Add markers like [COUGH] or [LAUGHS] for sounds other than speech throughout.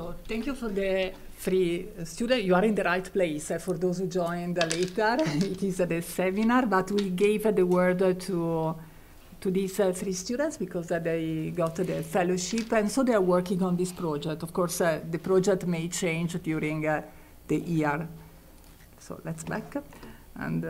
So thank you for the free student. You are in the right place. Uh, for those who joined later, [LAUGHS] it is uh, the seminar, but we gave the word to to these uh, three students because uh, they got the fellowship and so they are working on this project. Of course, uh, the project may change during uh, the year. So let's back. And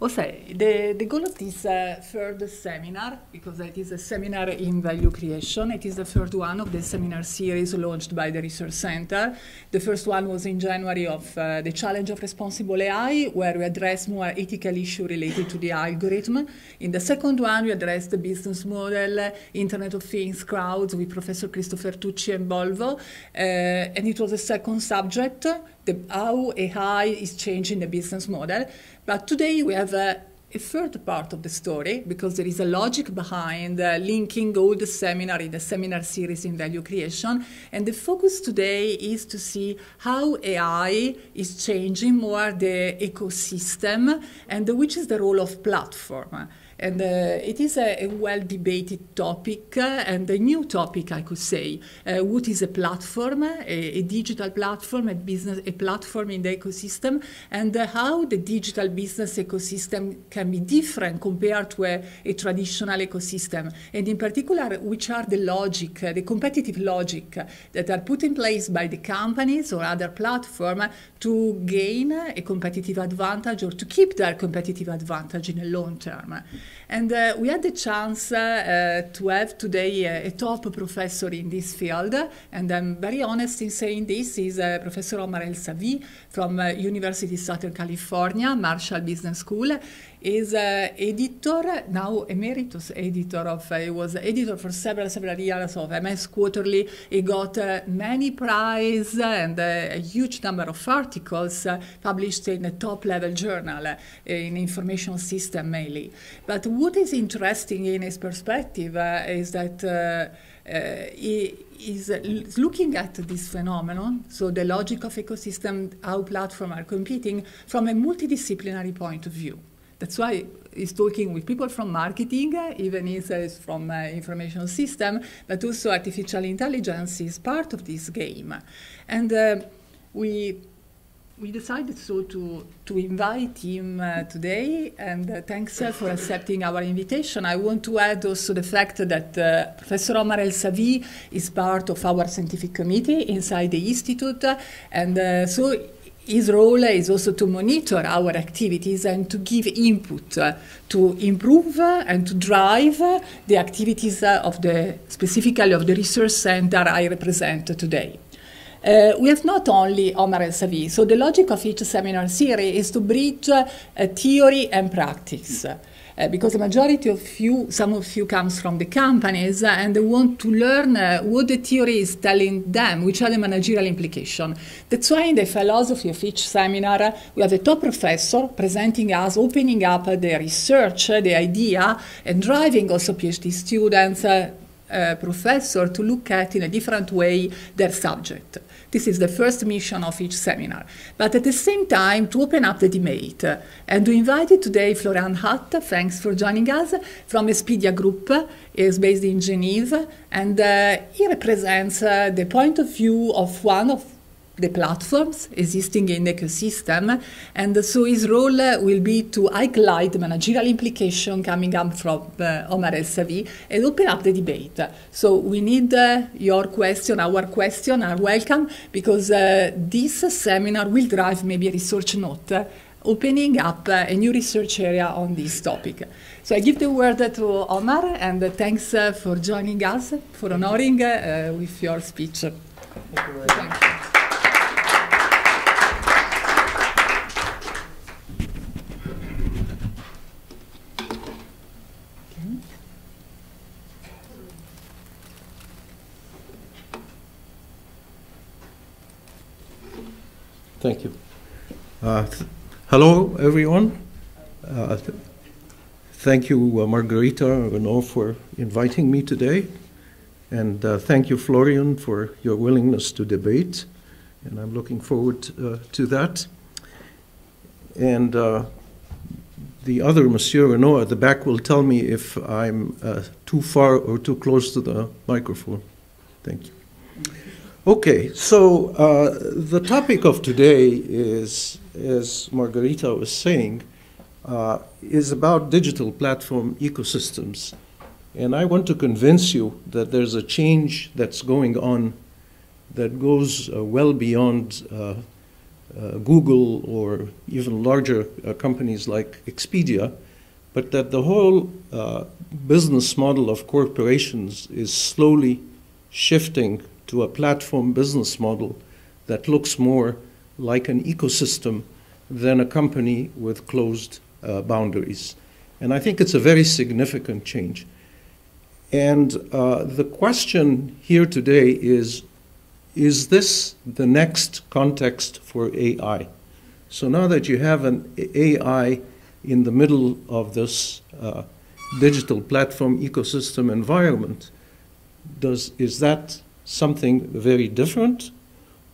also, the, the goal of this uh, third seminar, because it is a seminar in value creation, it is the third one of the seminar series launched by the Research Center. The first one was in January of uh, the challenge of responsible AI, where we addressed more ethical issues related to the algorithm. In the second one, we addressed the business model, Internet of Things, crowds, with Professor Christopher Tucci and Bolvo. Uh, and it was a second subject, the, how AI is changing the business model. But today we have a, a third part of the story because there is a logic behind uh, linking all the seminar in the seminar series in value creation. And the focus today is to see how AI is changing more the ecosystem and which is the role of platform. And uh, it is a, a well debated topic uh, and a new topic, I could say. Uh, what is a platform, a, a, digital platform, a business, a platform in the ecosystem, and how the digital business ecosystem can be different compared to a, a traditional ecosystem. And in particular, which are the logic, the competitive logic that are put in place by the companies or other platform to gain a competitive advantage or to keep their competitive advantage in the long term. And uh, we had the chance uh, to have today a, a, top professor in this field, and I'm very honest in saying this, is uh, Professor Omar El Sawy from uh, University of Southern California, Marshall Business School is uh, editor, now emeritus editor of, uh, he was editor for several, several years of MIS Quarterly. He got uh, many prizes and uh, a huge number of articles uh, published in a top level journal uh, in information system mainly. But what is interesting in his perspective is that he is looking at this phenomenon, so the logic of ecosystem, how platforms are competing, from a multidisciplinary point of view. That's why he's talking with people from marketing, even if it's from uh, information system, but also artificial intelligence is part of this game. And uh, we we decided so to, to invite him uh, today, and uh, thanks uh, for accepting our invitation. I want to add also the fact that uh, Professor Omar El Sawy is part of our scientific committee inside the institute, and uh, so his role is also to monitor our activities and to give input uh, to improve uh, and to drive uh, the activities uh, of the specifically of the research center I represent today. Uh, we have not only Omar El Sawy, so the logic of each seminar series is to bridge uh, theory and practice. Uh, because the majority of you, some of you comes from the companies uh, and they want to learn uh, what the theory is telling them, which are the managerial implications. That's why in the philosophy of each seminar, we have a top professor presenting us, opening up the research, the idea, and driving also PhD students, uh, professor to look at in a different way their subject. This is the first mission of each seminar. But at the same time, to open up the debate. And we invited today Florian Hutt, thanks for joining us, from Expedia Group, is based in Geneva, and uh, he represents uh, the point of view of one of the platforms existing in the ecosystem. And so his role will be to highlight the managerial implication coming up from uh, Omar El Sawy and open up the debate. So we need uh, your question, our question are welcome because uh, this seminar will drive maybe a research note uh, opening up uh, a new research area on this topic. So I give the word to Omar and thanks uh, for joining us, for honoring with your speech. Thank you Thank you. Uh, th hello, everyone. Uh, th thank you, uh, Margarita Renaud, for inviting me today. And uh, thank you, Florian, for your willingness to debate. And I'm looking forward uh, to that. And uh, the other Monsieur Renaud at the back will tell me if I'm too far or too close to the microphone. Thank you. Okay, so uh, the topic of today is, as Margarita was saying, uh, is about digital platform ecosystems. And I want to convince you that there's a change that's going on that goes uh, well beyond uh, uh, Google or even larger uh, companies like Expedia, but that the whole business model of corporations is slowly shifting to a platform business model that looks more like an ecosystem than a company with closed uh, boundaries. And I think it's a very significant change. And uh, the question here today is is this the next context for AI? So now that you have an AI in the middle of this uh, digital platform ecosystem environment, does, is that something very different?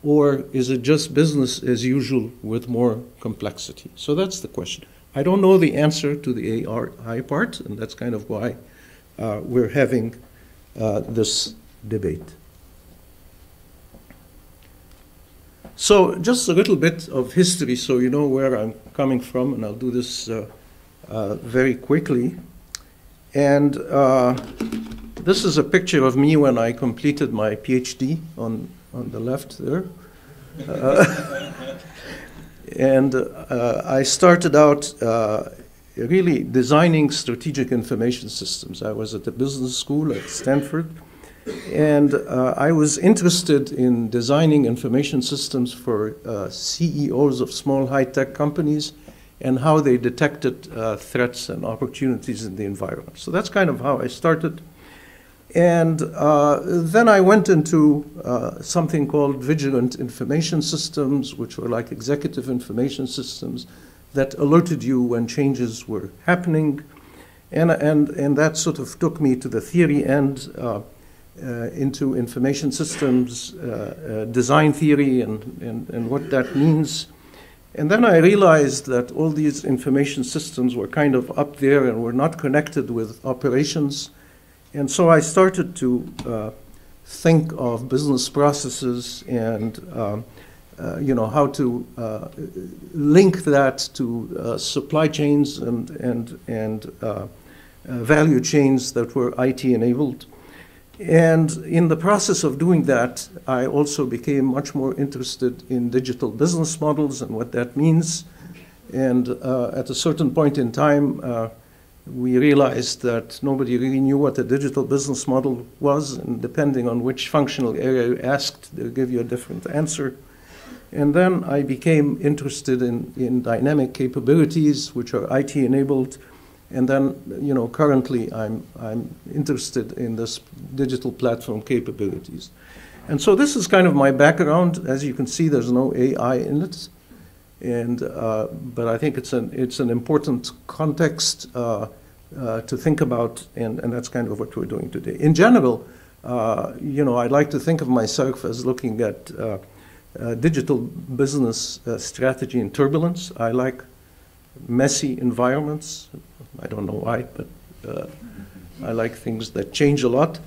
Or is it just business as usual with more complexity? So that's the question. I don't know the answer to the AI part, and that's kind of why uh, we're having uh, this debate. So, just a little bit of history so you know where I'm coming from, and I'll do this uh, uh, very quickly. And uh, this is a picture of me when I completed my PhD on, on the left there. Uh, [LAUGHS] and uh, I started out uh, really designing strategic information systems. I was at the business school at Stanford and uh, I was interested in designing information systems for uh, CEOs of small high tech companies and how they detected uh, threats and opportunities in the environment. So that's kind of how I started. And uh, then I went into uh, something called vigilant information systems, which were like executive information systems that alerted you when changes were happening. And, and, and that sort of took me to the theory end uh, uh, into information systems uh, uh, design theory and, and, and what that means. And then I realized that all these information systems were kind of up there and were not connected with operations. And so I started to uh, think of business processes and um, uh, you know how to uh, link that to supply chains and and and value chains that were IT enabled. And in the process of doing that, I also became much more interested in digital business models and what that means. And uh, at a certain point in time, uh, we realized that nobody really knew what a digital business model was, and depending on which functional area you asked, they'll give you a different answer. And then I became interested in, in dynamic capabilities, which are IT enabled and then, you know, currently I'm, I'm interested in this digital platform capabilities. And so this is kind of my background. As you can see, there's no AI in it. And, uh, but I think it's an, it's an important context uh, uh, to think about, and, and that's kind of what we're doing today. In general, uh, you know, I'd like to think of myself as looking at uh, uh, digital business strategy in turbulence. I like messy environments, I don't know why, but I like things that change a lot.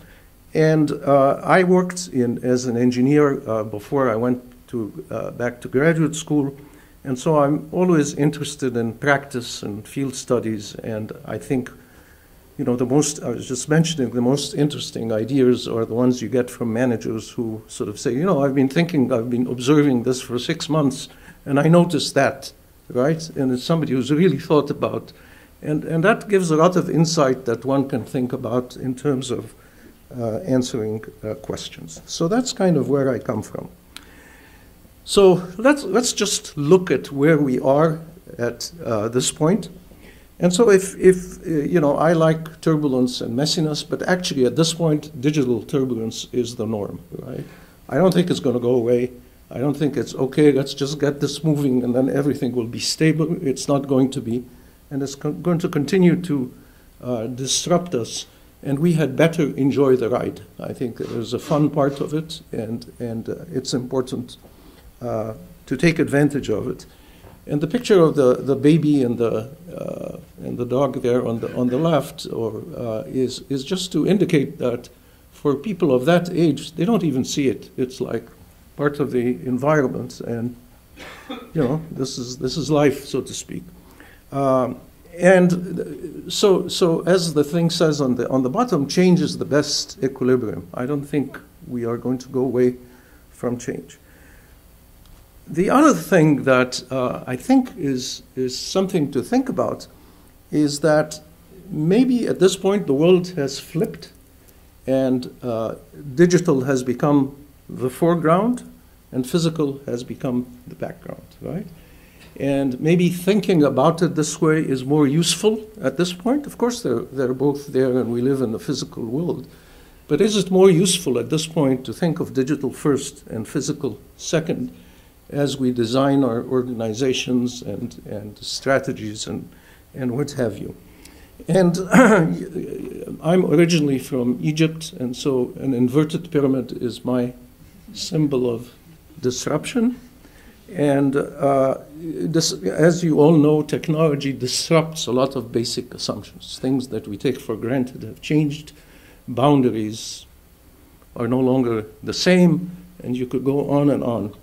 And I worked in, as an engineer before I went to, back to graduate school. And so I'm always interested in practice and field studies. And I think, you know, the most, I was just mentioning, the most interesting ideas are the ones you get from managers who sort of say, you know, I've been thinking, I've been observing this for six months, and I noticed that, right? And it's somebody who's really thought about and, and that gives a lot of insight that one can think about in terms of uh, answering uh, questions. So that's kind of where I come from. So let's, let's just look at where we are at uh, this point. And so if, if uh, you know, I like turbulence and messiness, but actually at this point, digital turbulence is the norm, right? I don't think it's going to go away. I don't think it's okay, let's just get this moving and then everything will be stable. It's not going to be and it's going to continue to uh, disrupt us. And we had better enjoy the ride. I think there's a fun part of it, and, and uh, it's important uh, to take advantage of it. And the picture of the, the baby and the, and the dog there on the, on the left or, is, is just to indicate that for people of that age, they don't even see it. It's like part of the environment, and you know, this is this is life, so to speak. Um, and so, so as the thing says on the on the bottom, change is the best equilibrium. I don't think we are going to go away from change. The other thing that uh, I think is is something to think about is that maybe at this point the world has flipped and uh, digital has become the foreground and physical has become the background, right? And maybe thinking about it this way is more useful at this point. Of course, they're, they're both there and we live in the physical world. But is it more useful at this point to think of digital first and physical second as we design our organizations and, and strategies and, and what have you? And [CLEARS THROAT] I'm originally from Egypt, and so an inverted pyramid is my symbol of disruption. And uh, this, as you all know, technology disrupts a lot of basic assumptions. Things that we take for granted have changed. Boundaries are no longer the same, and you could go on and on.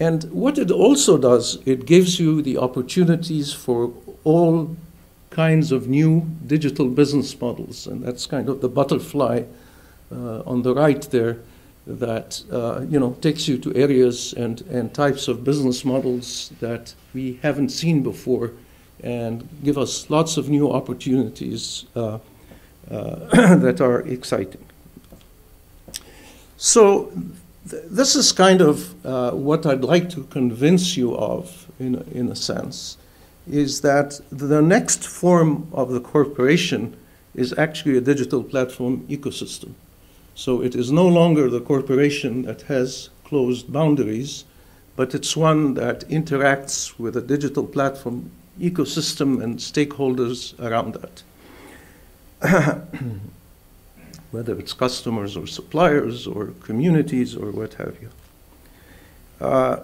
And what it also does, it gives you the opportunities for all kinds of new digital business models. And that's kind of the butterfly uh, on the right there that uh, you know takes you to areas and, and types of business models that we haven't seen before and give us lots of new opportunities uh, uh, [CLEARS THROAT] that are exciting. So th- this is kind of uh, what I'd like to convince you of in, in a sense is that the next form of the corporation is actually a digital platform ecosystem. So it is no longer the corporation that has closed boundaries, but it's one that interacts with a digital platform ecosystem and stakeholders around that. [CLEARS THROAT] Whether it's customers or suppliers or communities or what have you. Uh,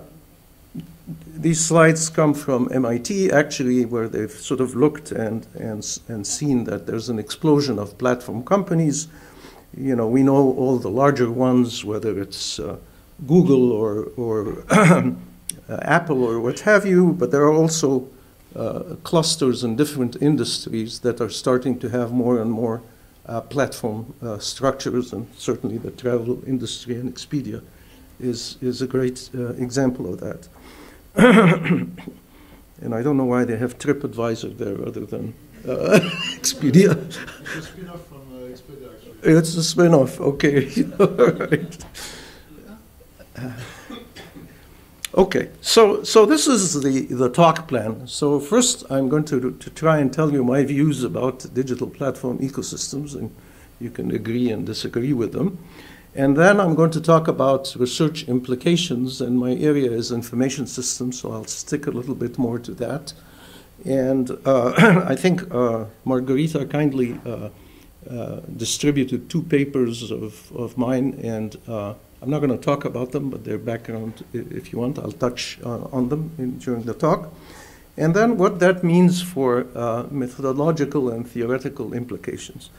these slides come from MIT, actually, where they've sort of looked and, and, and seen that there's an explosion of platform companies you know, we know all the larger ones, whether it's uh, Google or, or [COUGHS] Apple or what have you, but there are also uh, clusters in different industries that are starting to have more and more uh, platform uh, structures, and certainly the travel industry and Expedia is, is a great uh, example of that. [COUGHS] and I don't know why they have TripAdvisor there other than [LAUGHS] Expedia. It's a spin-off. From Expedia, actually. It's a spin off, okay. [LAUGHS] okay. So so this is the the talk plan. So first, I'm going to to try and tell you my views about digital platform ecosystems, and you can agree and disagree with them. And then I'm going to talk about research implications, and my area is information systems, so I'll stick a little bit more to that. And uh, [CLEARS THROAT] I think uh, Margarita kindly uh, uh, distributed two papers of, of mine, and uh, I'm not going to talk about them, but their background, if you want, I'll touch uh, on them in, during the talk. And then what that means for uh, methodological and theoretical implications.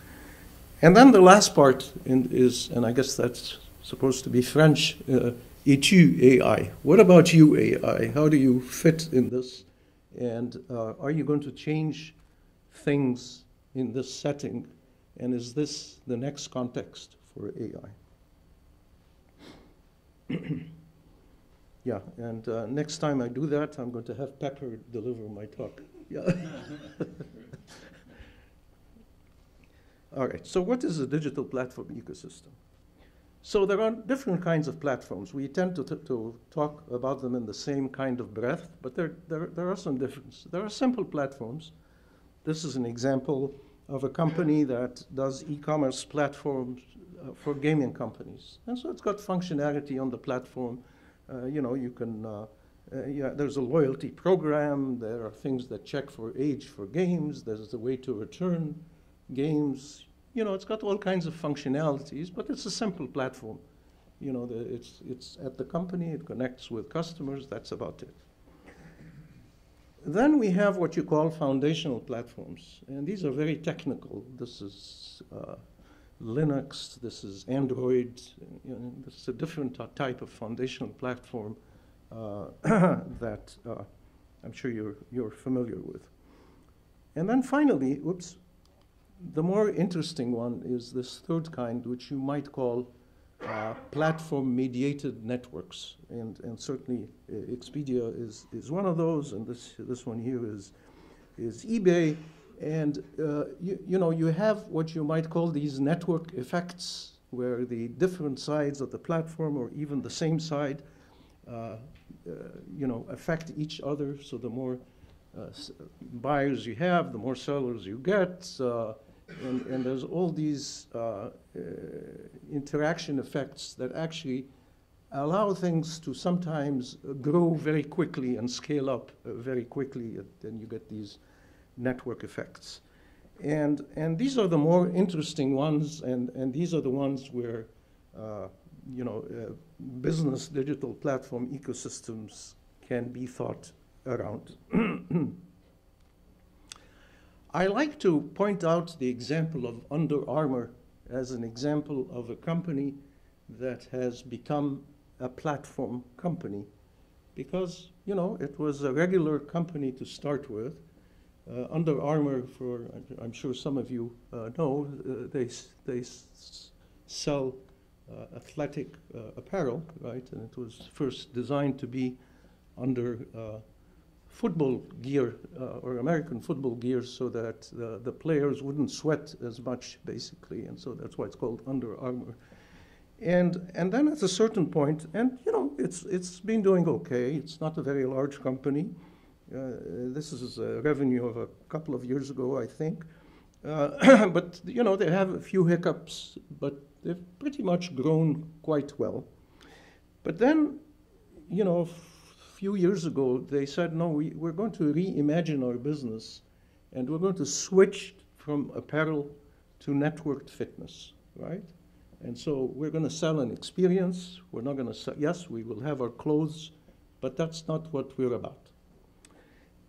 And then the last part in, is, and I guess that's supposed to be French, uh, et tu AI? What about you, AI? How do you fit in this? And uh, are you going to change things in this setting and is this the next context for AI? [CLEARS THROAT] yeah, and uh, next time I do that, I'm going to have Pepper deliver my talk. Yeah. [LAUGHS] All right, so what is a digital platform ecosystem? So there are different kinds of platforms. We tend to, to talk about them in the same kind of breath, but there, there, there are some differences. There are simple platforms. This is an example of a company that does e-commerce platforms uh, for gaming companies. And so it's got functionality on the platform. Uh, you know, you can, uh, uh, yeah, there's a loyalty program. There are things that check for age for games. There's a way to return games. You know, it's got all kinds of functionalities, but it's a simple platform. You know, the, it's, it's at the company, it connects with customers, that's about it. Then we have what you call foundational platforms, and these are very technical. This is, uh, Linux, this is Android. You know, this is a different type of foundational platform uh, [COUGHS] that uh, I'm sure you're, you're familiar with. And then finally, whoops, the more interesting one is this third kind, which you might call uh, platform mediated networks. And, and certainly uh, Expedia is, is one of those, and this, this one here is, is eBay. And uh, you, you know, you have what you might call these network effects, where the different sides of the platform, or even the same side, uh, uh, you know, affect each other. So the more uh, buyers you have, the more sellers you get. And, and, there's all these uh, uh, interaction effects that actually allow things to sometimes grow very quickly and scale up uh, very quickly, and you get these network effects. And, and these are the more interesting ones, and, and these are the ones where uh, you know, uh, business digital platform ecosystems can be thought around. [CLEARS THROAT] I like to point out the example of Under Armour as an example of a company that has become a platform company because, you know, it was a regular company to start with. Uh, Under Armour, for I'm sure some of you uh, know, uh, they, they sell athletic apparel, right? And it was first designed to be under football gear uh, or American football gear so that the, the players wouldn't sweat as much, basically. And so that's why it's called Under Armour. And, and then at a certain point, and you know, it's, it's been doing okay. It's not a very large company. Uh, this is a revenue of a couple of years ago, I think. Uh, [COUGHS] but you know, they have a few hiccups, but they've pretty much grown quite well. But then, you know, a few years ago, they said, no, we, we're going to reimagine our business and we're going to switch from apparel to networked fitness, right? And so we're going to sell an experience. We're not going to sell, yes, we will have our clothes, but that's not what we're about.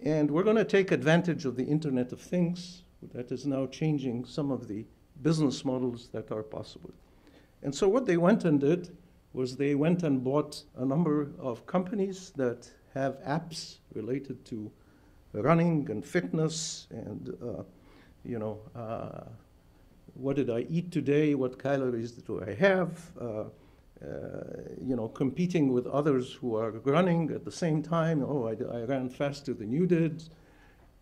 And we're going to take advantage of the Internet of Things that is now changing some of the business models that are possible. And so what they went and did was they went and bought a number of companies that have apps related to running and fitness and, uh, you know, uh, what did I eat today? What calories do I have? Uh, you know, competing with others who are running at the same time. Oh, I, I ran faster than you did.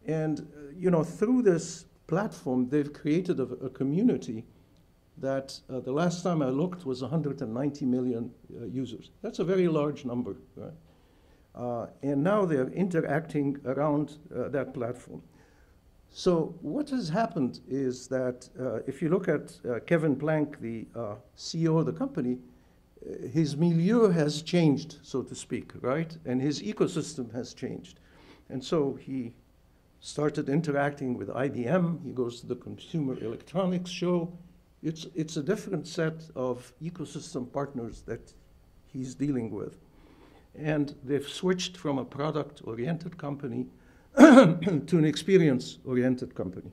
And, uh, you know, through this platform, they've created a, a community that uh, the last time I looked was 190 million uh, users. That's a very large number, right? Uh, and now they're interacting around uh, that platform. So what has happened is that uh, if you look at uh, Kevin Plank, the CEO of the company, his milieu has changed, so to speak, right? And his ecosystem has changed. And so he started interacting with IBM. He goes to the Consumer Electronics Show. It's, it's a different set of ecosystem partners that he's dealing with. And they've switched from a product oriented company [COUGHS] to an experience oriented company.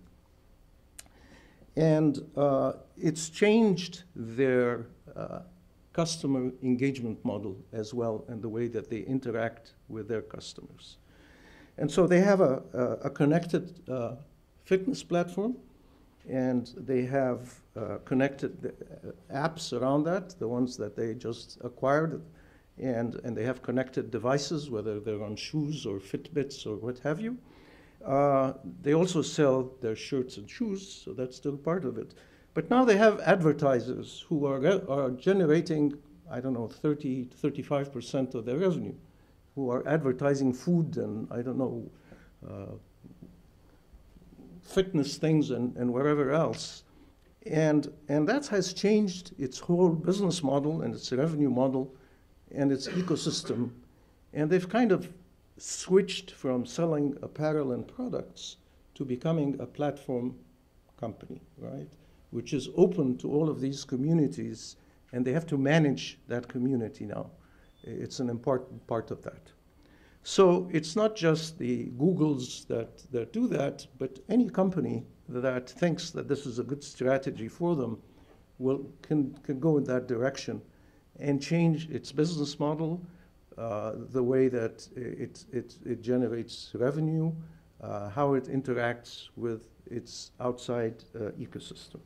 And uh, it's changed their uh, customer engagement model as well and the way that they interact with their customers. And so they have a, a, a connected uh, fitness platform and they have uh, connected uh, apps around that, the ones that they just acquired, and, and they have connected devices, whether they're on shoes or Fitbits or what have you. Uh, they also sell their shirts and shoes, so that's still part of it. But now they have advertisers who are, are generating, I don't know, 30 to 35% of their revenue, who are advertising food and, I don't know, uh, fitness things and, and wherever else. And, and that has changed its whole business model and its revenue model and its ecosystem. And they've kind of switched from selling apparel and products to becoming a platform company, right? Which is open to all of these communities, and they have to manage that community now. It's an important part of that. So it's not just the Googles that, that do that, but any company that thinks that this is a good strategy for them will can, can go in that direction and change its business model, uh, the way that it, it, it generates revenue, uh, how it interacts with its outside uh, ecosystem.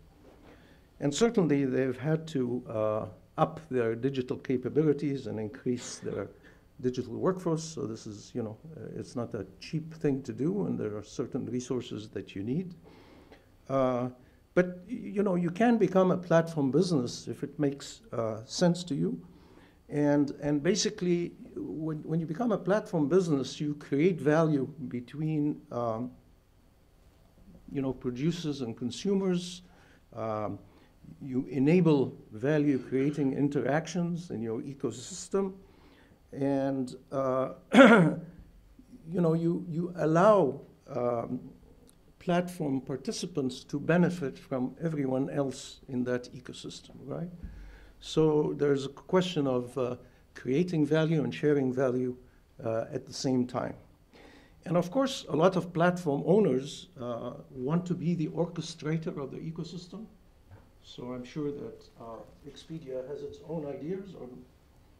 And certainly they've had to uh, up their digital capabilities and increase their digital workforce. So this is, you know, uh, it's not a cheap thing to do, and there are certain resources that you need. Uh, but you know, you can become a platform business if it makes uh, sense to you. And, and basically, when, when you become a platform business, you create value between um, you know, producers and consumers. Um, you enable value creating interactions in your ecosystem. And uh, [CLEARS THROAT] you know, you, you allow um, platform participants to benefit from everyone else in that ecosystem, right? So there's a question of uh, creating value and sharing value uh, at the same time. And of course, a lot of platform owners uh, want to be the orchestrator of the ecosystem. So I'm sure that uh, Expedia has its own ideas, or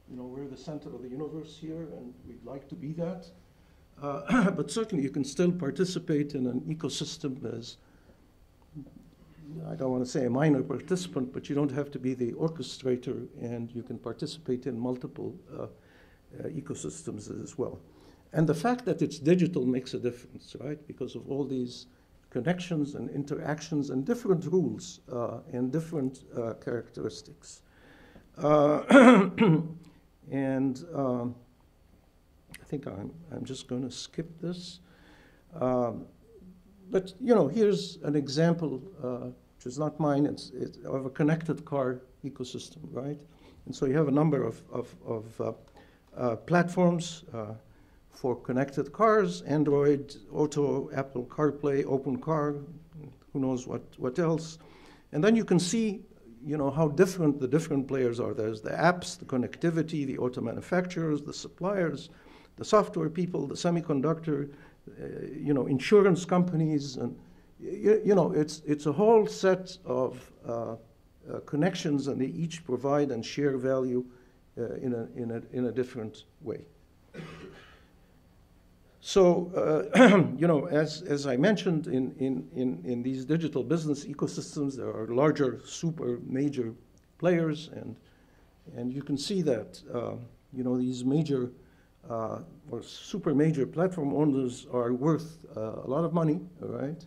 you know, we're the center of the universe here, and we'd like to be that. Uh, [CLEARS THROAT] but certainly you can still participate in an ecosystem as, I don't want to say a minor participant, but you don't have to be the orchestrator and you can participate in multiple uh, uh, ecosystems as well. And the fact that it's digital makes a difference, right? Because of all these connections and interactions and different rules uh, and different uh, characteristics. Uh, [CLEARS THROAT] and um, I think I'm, I'm just going to skip this. Um, but, you know, here's an example, uh, which is not mine, it's, it's, of a connected car ecosystem, right? And so you have a number of, of, of uh, uh, platforms for connected cars, Android, Auto, Apple CarPlay, Open Car, who knows what, what else. And then you can see you know, how different the different players are. There's the apps, the connectivity, the auto manufacturers, the suppliers, the software people, the semiconductor, uh, you know, insurance companies, and you, you, know, it's it's a whole set of uh, uh, connections, and they each provide and share value uh, in a in a in a different way. So, uh, [CLEARS THROAT] you know, as, as I mentioned, in, in, in, in these digital business ecosystems, there are larger, super major players, and, and you can see that, uh, you know, these major uh, or super major platform owners are worth uh, a lot of money, all right?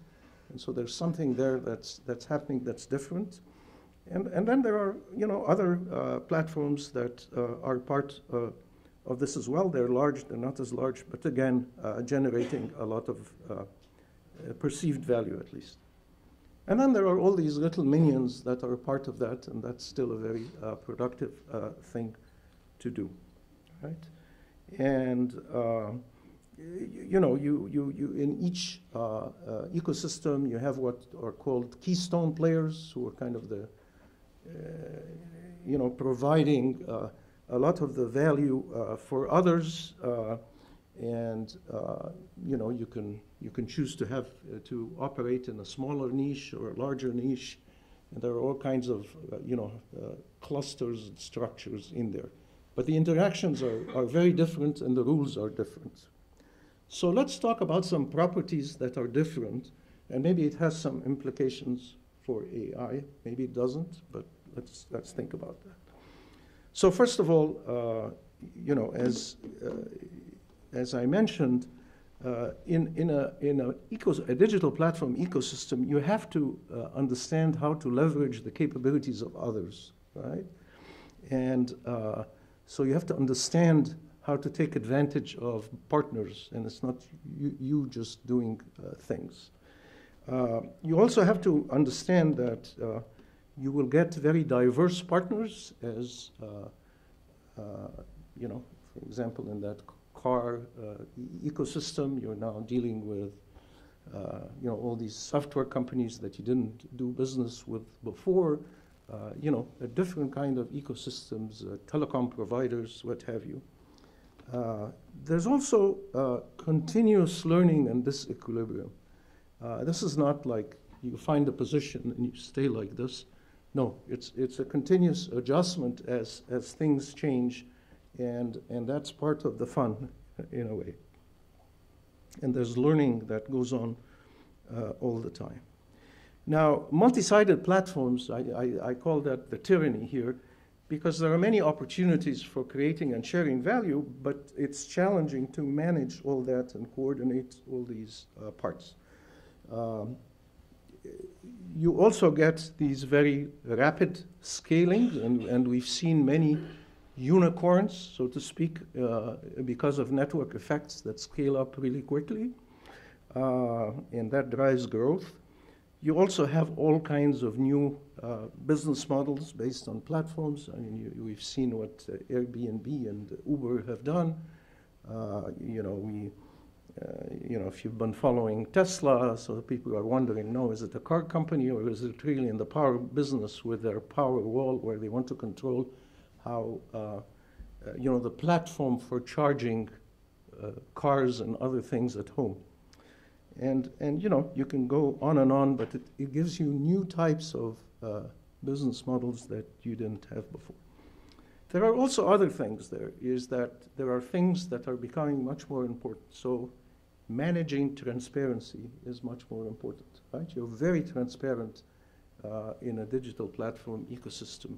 And so there's something there that's, that's happening that's different. And, and then there are, you know, other uh, platforms that uh, are part of this as well. They're large, they're not as large, but again, uh, generating a lot of perceived value at least. And then there are all these little minions that are part of that, and that's still a very productive thing to do, right? And uh, you know, you, you, you in each uh, uh, ecosystem, you have what are called keystone players, who are kind of the, uh, you know, providing uh, a lot of the value uh, for others. Uh, and uh, you know, you can you can choose to have uh, to operate in a smaller niche or a larger niche, and there are all kinds of you know clusters and structures in there. But the interactions are, are very different and the rules are different. So let's talk about some properties that are different, and maybe it has some implications for AI. Maybe it doesn't, but let's, let's think about that. So first of all, uh, you know, as, uh, as I mentioned, uh, in, in, a, in a, ecos- a digital platform ecosystem, you have to uh, understand how to leverage the capabilities of others, right? And uh, so you have to understand how to take advantage of partners, and it's not you, you just doing uh, things. You also have to understand that you will get very diverse partners as, uh, uh, you know, for example, in that car uh, ecosystem, you're now dealing with, you know, all these software companies that you didn't do business with before. Uh, you know, a different kind of ecosystems, uh, telecom providers, what have you. Uh, there's also continuous learning and disequilibrium. this is not like you find a position and you stay like this. No, it's, it's a continuous adjustment as, as things change, and, and that's part of the fun [LAUGHS] in a way. And there's learning that goes on uh, all the time. Now, multi-sided platforms, I, I, I, call that the tyranny here, because there are many opportunities for creating and sharing value, but it's challenging to manage all that and coordinate all these uh, parts. Um, you also get these very rapid scaling, and, and we've seen many unicorns, so to speak, uh, because of network effects that scale up really quickly, uh, and that drives growth. You also have all kinds of new uh, business models based on platforms. I mean, you, we've seen what uh, Airbnb and Uber have done. Uh, you know, we, you know, if you've been following Tesla, so people are wondering, no, is it a car company or is it really in the power business with their power wall where they want to control how, uh, uh, you know, the platform for charging cars and other things at home. And, and you know, you can go on and on, but it, it gives you new types of uh, business models that you didn't have before. There are also other things there, is that there are things that are becoming much more important. So managing transparency is much more important, right? You're very transparent uh, in a digital platform ecosystem.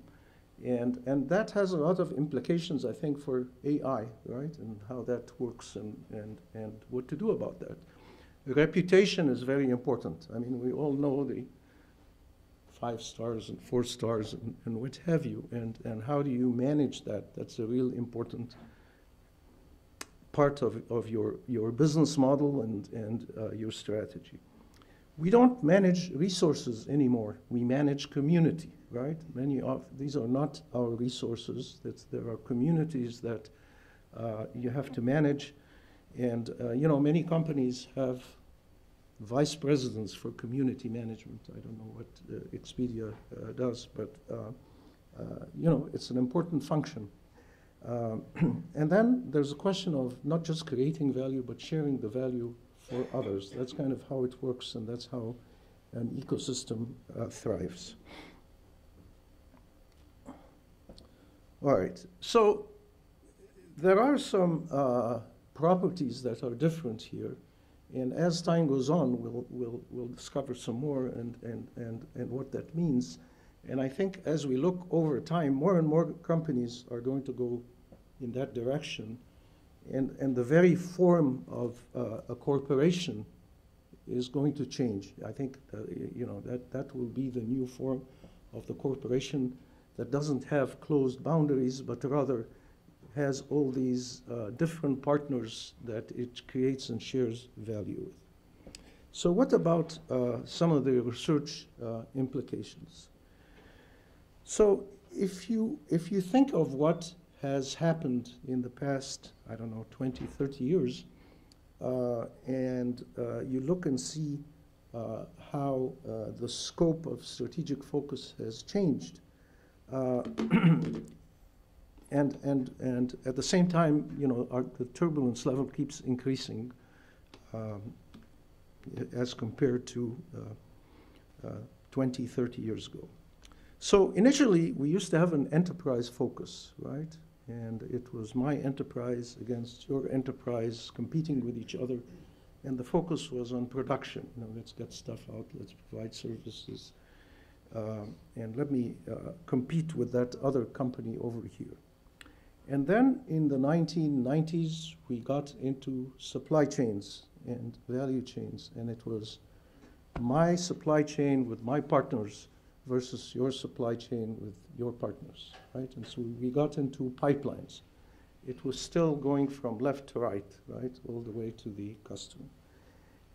And, and that has a lot of implications, I think, for AI, right? And how that works and, and, and what to do about that. Reputation is very important. I mean, we all know the five stars and four stars and, and what have you, and, and how do you manage that? That's a real important part of, of your, your business model and, and uh, your strategy. We don't manage resources anymore. We manage community, right? Many of these are not our resources. That's, there are communities that uh, you have to manage and, uh, you know, many companies have vice presidents for community management. I don't know what uh, Expedia uh, does, but, uh, you know, it's an important function. Um, [CLEARS THROAT] and then there's a question of not just creating value, but sharing the value for others. That's kind of how it works, and that's how an ecosystem uh, thrives. All right, so there are some properties that are different here. And as time goes on, we'll, we'll, we'll discover some more and, and, and, and what that means. And I think as we look over time, more and more companies are going to go in that direction. And, and the very form of uh, a corporation is going to change. I think uh, you know, that, that will be the new form of the corporation that doesn't have closed boundaries, but rather has all these uh, different partners that it creates and shares value with. So what about uh, some of the research uh, implications? So if you, if you think of what has happened in the past, I don't know, 20, 30 years, uh, and uh, you look and see uh, how the scope of strategic focus has changed, [CLEARS THROAT] and, and, and at the same time, you know, our, the turbulence level keeps increasing um, as compared to uh, uh, 20, 30 years ago. So initially, we used to have an enterprise focus, right? And it was my enterprise against your enterprise competing with each other. And the focus was on production. You know, let's get stuff out, let's provide services, uh, and let me uh, compete with that other company over here. And then in the 1990s, we got into supply chains and value chains, and it was my supply chain with my partners versus your supply chain with your partners, right? And so we got into pipelines. It was still going from left to right, right, all the way to the customer.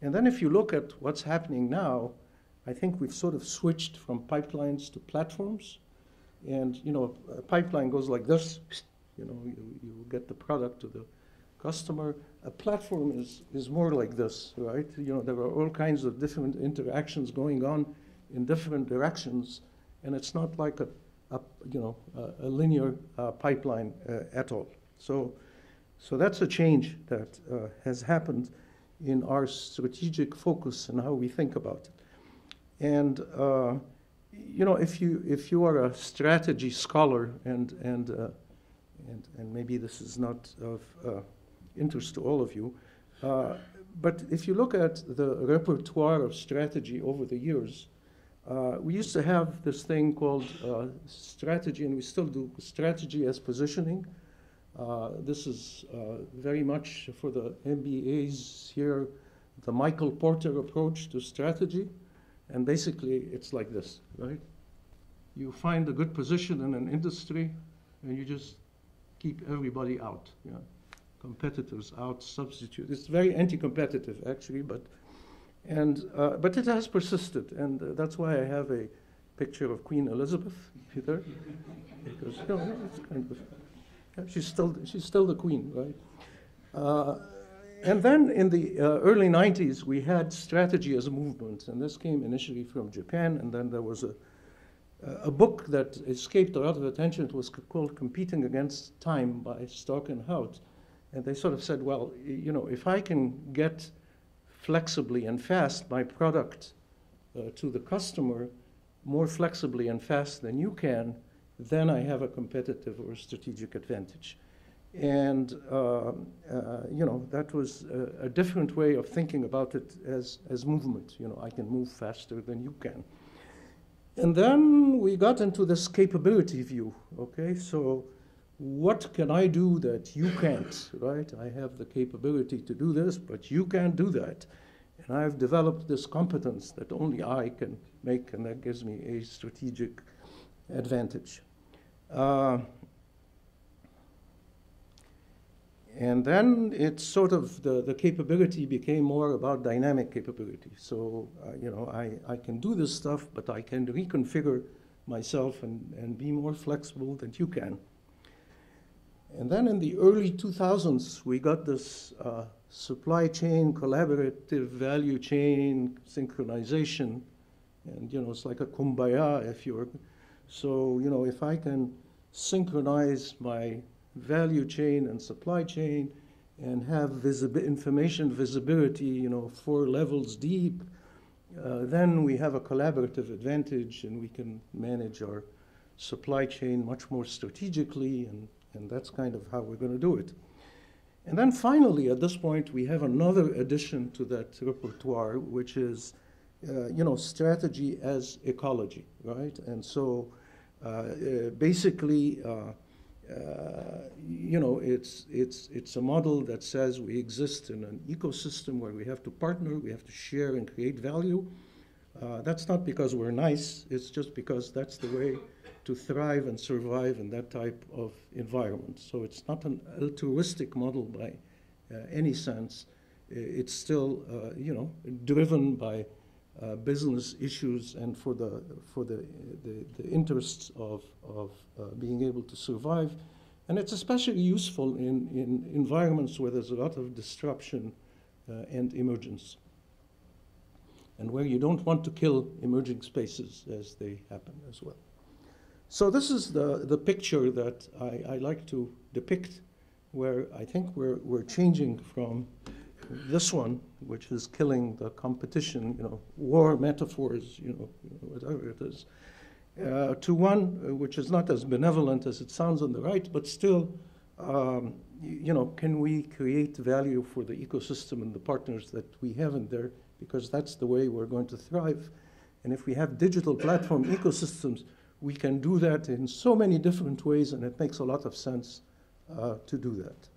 And then if you look at what's happening now, I think we've sort of switched from pipelines to platforms. And, you know, a pipeline goes like this, you know, you, you get the product to the customer. A platform is, is more like this, right? You know, there are all kinds of different interactions going on in different directions, and it's not like a, a you know, a, a linear uh, pipeline uh, at all. So, so that's a change that uh, has happened in our strategic focus and how we think about it. And uh, you know, if you if you are a strategy scholar and and uh, and and maybe this is not of uh, interest to all of you, but if you look at the repertoire of strategy over the years, uh, we used to have this thing called uh, strategy, and we still do strategy as positioning. Uh, this is uh, very much for the MBAs here, the Michael Porter approach to strategy. And basically, it's like this, right? You find a good position in an industry, and you just keep everybody out. Yeah? Competitors out, substitute. It's very anti-competitive, actually, but and uh, but it has persisted, and uh, that's why I have a picture of Queen Elizabeth here, because you know, it's kind of yeah, she's still she's still the queen, right? Uh, and then in the uh, early 90s, we had strategy as a movement, and this came initially from Japan, and then there was a, a book that escaped a lot of attention. It was called Competing Against Time by Stalk and Hout. And they sort of said, well, you know, if I can get flexibly and fast my product uh, to the customer more flexibly and fast than you can, then I have a competitive or strategic advantage. And, uh, uh, you know, that was a, a, different way of thinking about it as, as movement. You know, I can move faster than you can. And then we got into this capability view, okay? So what can I do that you can't, right? I have the capability to do this, but you can't do that. And I've developed this competence that only I can make, and that gives me a strategic advantage. Uh, and then it's sort of the, the capability became more about dynamic capability. So, uh, you know, I, I can do this stuff, but I can reconfigure myself and, and be more flexible than you can. And then in the early 2000s, we got this uh, supply chain, collaborative value chain, synchronization. And, you know, it's like a kumbaya if you're. So, you know, if I can synchronize my value chain and supply chain and have information visibility, you know, four levels deep, uh, then we have a collaborative advantage and we can manage our supply chain much more strategically, and, and that's kind of how we're going to do it. And then finally, at this point, we have another addition to that repertoire, which is, uh, you know, strategy as ecology, right? And so uh, uh basically, uh, uh, you know, it's, it's, it's a model that says we exist in an ecosystem where we have to partner, we have to share and create value. Uh, that's not because we're nice, it's just because that's the way to thrive and survive in that type of environment. So it's not an altruistic model by uh, any sense. It's still, uh, you know, driven by uh, business issues and for the, for the, the, the interests of, of uh, being able to survive. And it's especially useful in, in environments where there's a lot of disruption uh, and emergence, and where you don't want to kill emerging spaces as they happen as well. So this is the, the picture that I, I like to depict, where I think we're, we're changing from this one, which is killing the competition, you know, war metaphors, you know, whatever it is, uh, to one uh, which is not as benevolent as it sounds on the right, but still, um, you know, can we create value for the ecosystem and the partners that we have in there? Because that's the way we're going to thrive. And if we have digital platform ecosystems, we can do that in so many different ways, and it makes a lot of sense uh, to do that.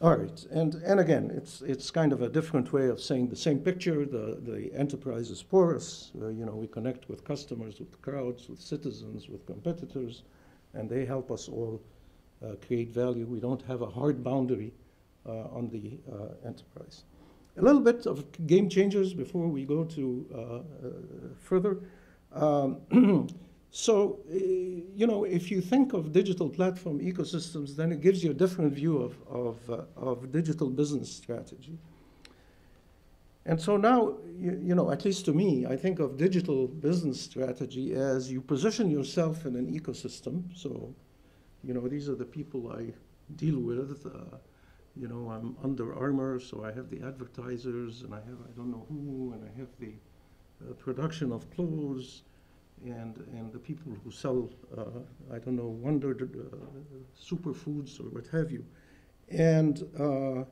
All right, and, and again, it's, it's kind of a different way of saying the same picture. The, the enterprise is porous. Uh, you know, we connect with customers, with crowds, with citizens, with competitors, and they help us all uh, create value. We don't have a hard boundary on the uh, enterprise. A little bit of game changers before we go to uh, uh, further. Um, [CLEARS THROAT] So, uh, you know, if you think of digital platform ecosystems, then it gives you a different view of, of, uh, of digital business strategy. And so now, you, you, know, at least to me, I think of digital business strategy as you position yourself in an ecosystem. So, you know, these are the people I deal with. Uh, you know, I'm Under Armour, so I have the advertisers, and I have I don't know who, and I have the uh, production of clothes, and and the people who sell uh, I don't know wonder uh, superfoods or what have you, and uh,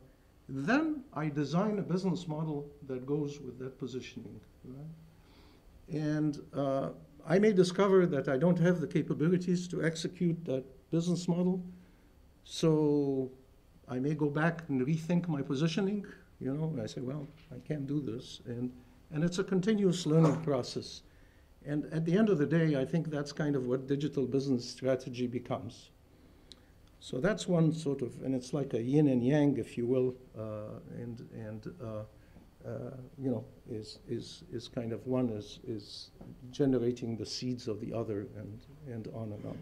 then I design a business model that goes with that positioning, right? And uh, I may discover that I don't have the capabilities to execute that business model, so I may go back and rethink my positioning. You know, I say, well, I can't do this, and and it's a continuous learning [COUGHS] process. And at the end of the day, I think that's kind of what digital business strategy becomes. So that's one sort of, and it's like a yin and yang, if you will, uh, and and uh, uh, you know is is is kind of one is is generating the seeds of the other, and and on and on.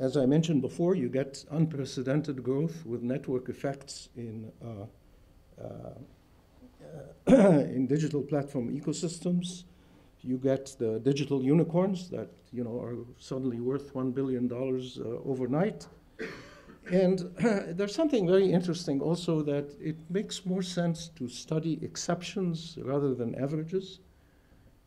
As I mentioned before, you get unprecedented growth with network effects in, uh, uh, [COUGHS] in digital platform ecosystems. You get the digital unicorns that you know are suddenly worth one billion dollars uh, overnight. And [COUGHS] there's something very interesting also that it makes more sense to study exceptions rather than averages.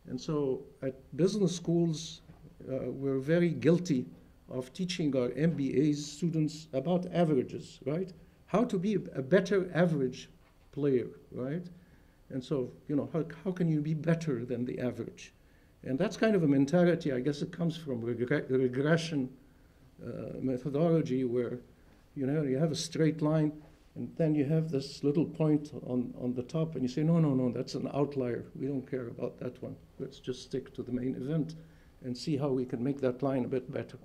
And so at business schools, uh, we're very guilty of teaching our MBA students about averages, right? How to be a better average player, right? And so, you know, how, how can you be better than the average? And that's kind of a mentality, I guess it comes from regre- regression uh, methodology where, you know, you have a straight line and then you have this little point on, on the top and you say, no, no, no, that's an outlier. We don't care about that one. Let's just stick to the main event and see how we can make that line a bit better.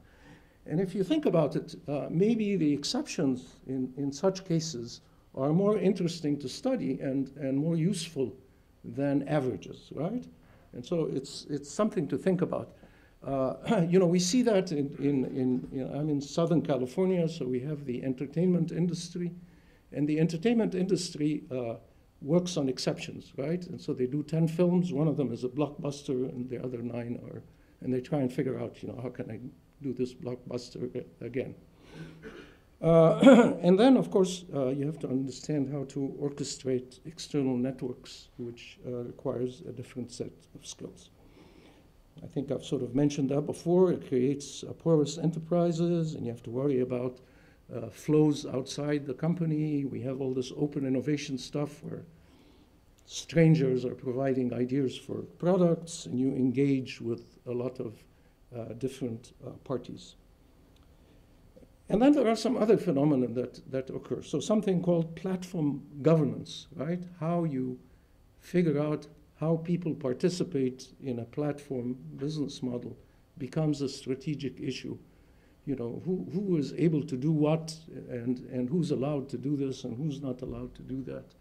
And if you think about it, uh, maybe the exceptions in, in such cases are more interesting to study and, and more useful than averages, right? And so it's, it's something to think about. Uh, [CLEARS THROAT] you know, we see that in, in, in you know, I'm in Southern California, so we have the entertainment industry. And the entertainment industry uh, works on exceptions, right? And so they do 10 films, one of them is a blockbuster, and the other nine are, and they try and figure out, you know, how can I do this blockbuster again. Uh, [CLEARS THROAT] and then, of course, uh, you have to understand how to orchestrate external networks, which uh, requires a different set of skills. I think I've sort of mentioned that before. It creates uh, porous enterprises, and you have to worry about uh, flows outside the company. We have all this open innovation stuff where strangers are providing ideas for products, and you engage with a lot of different uh, parties. And then there are some other phenomena that, that occur. So something called platform governance, right? How you figure out how people participate in a platform business model becomes a strategic issue. You know, who, who is able to do what and, and who's allowed to do this and who's not allowed to do that.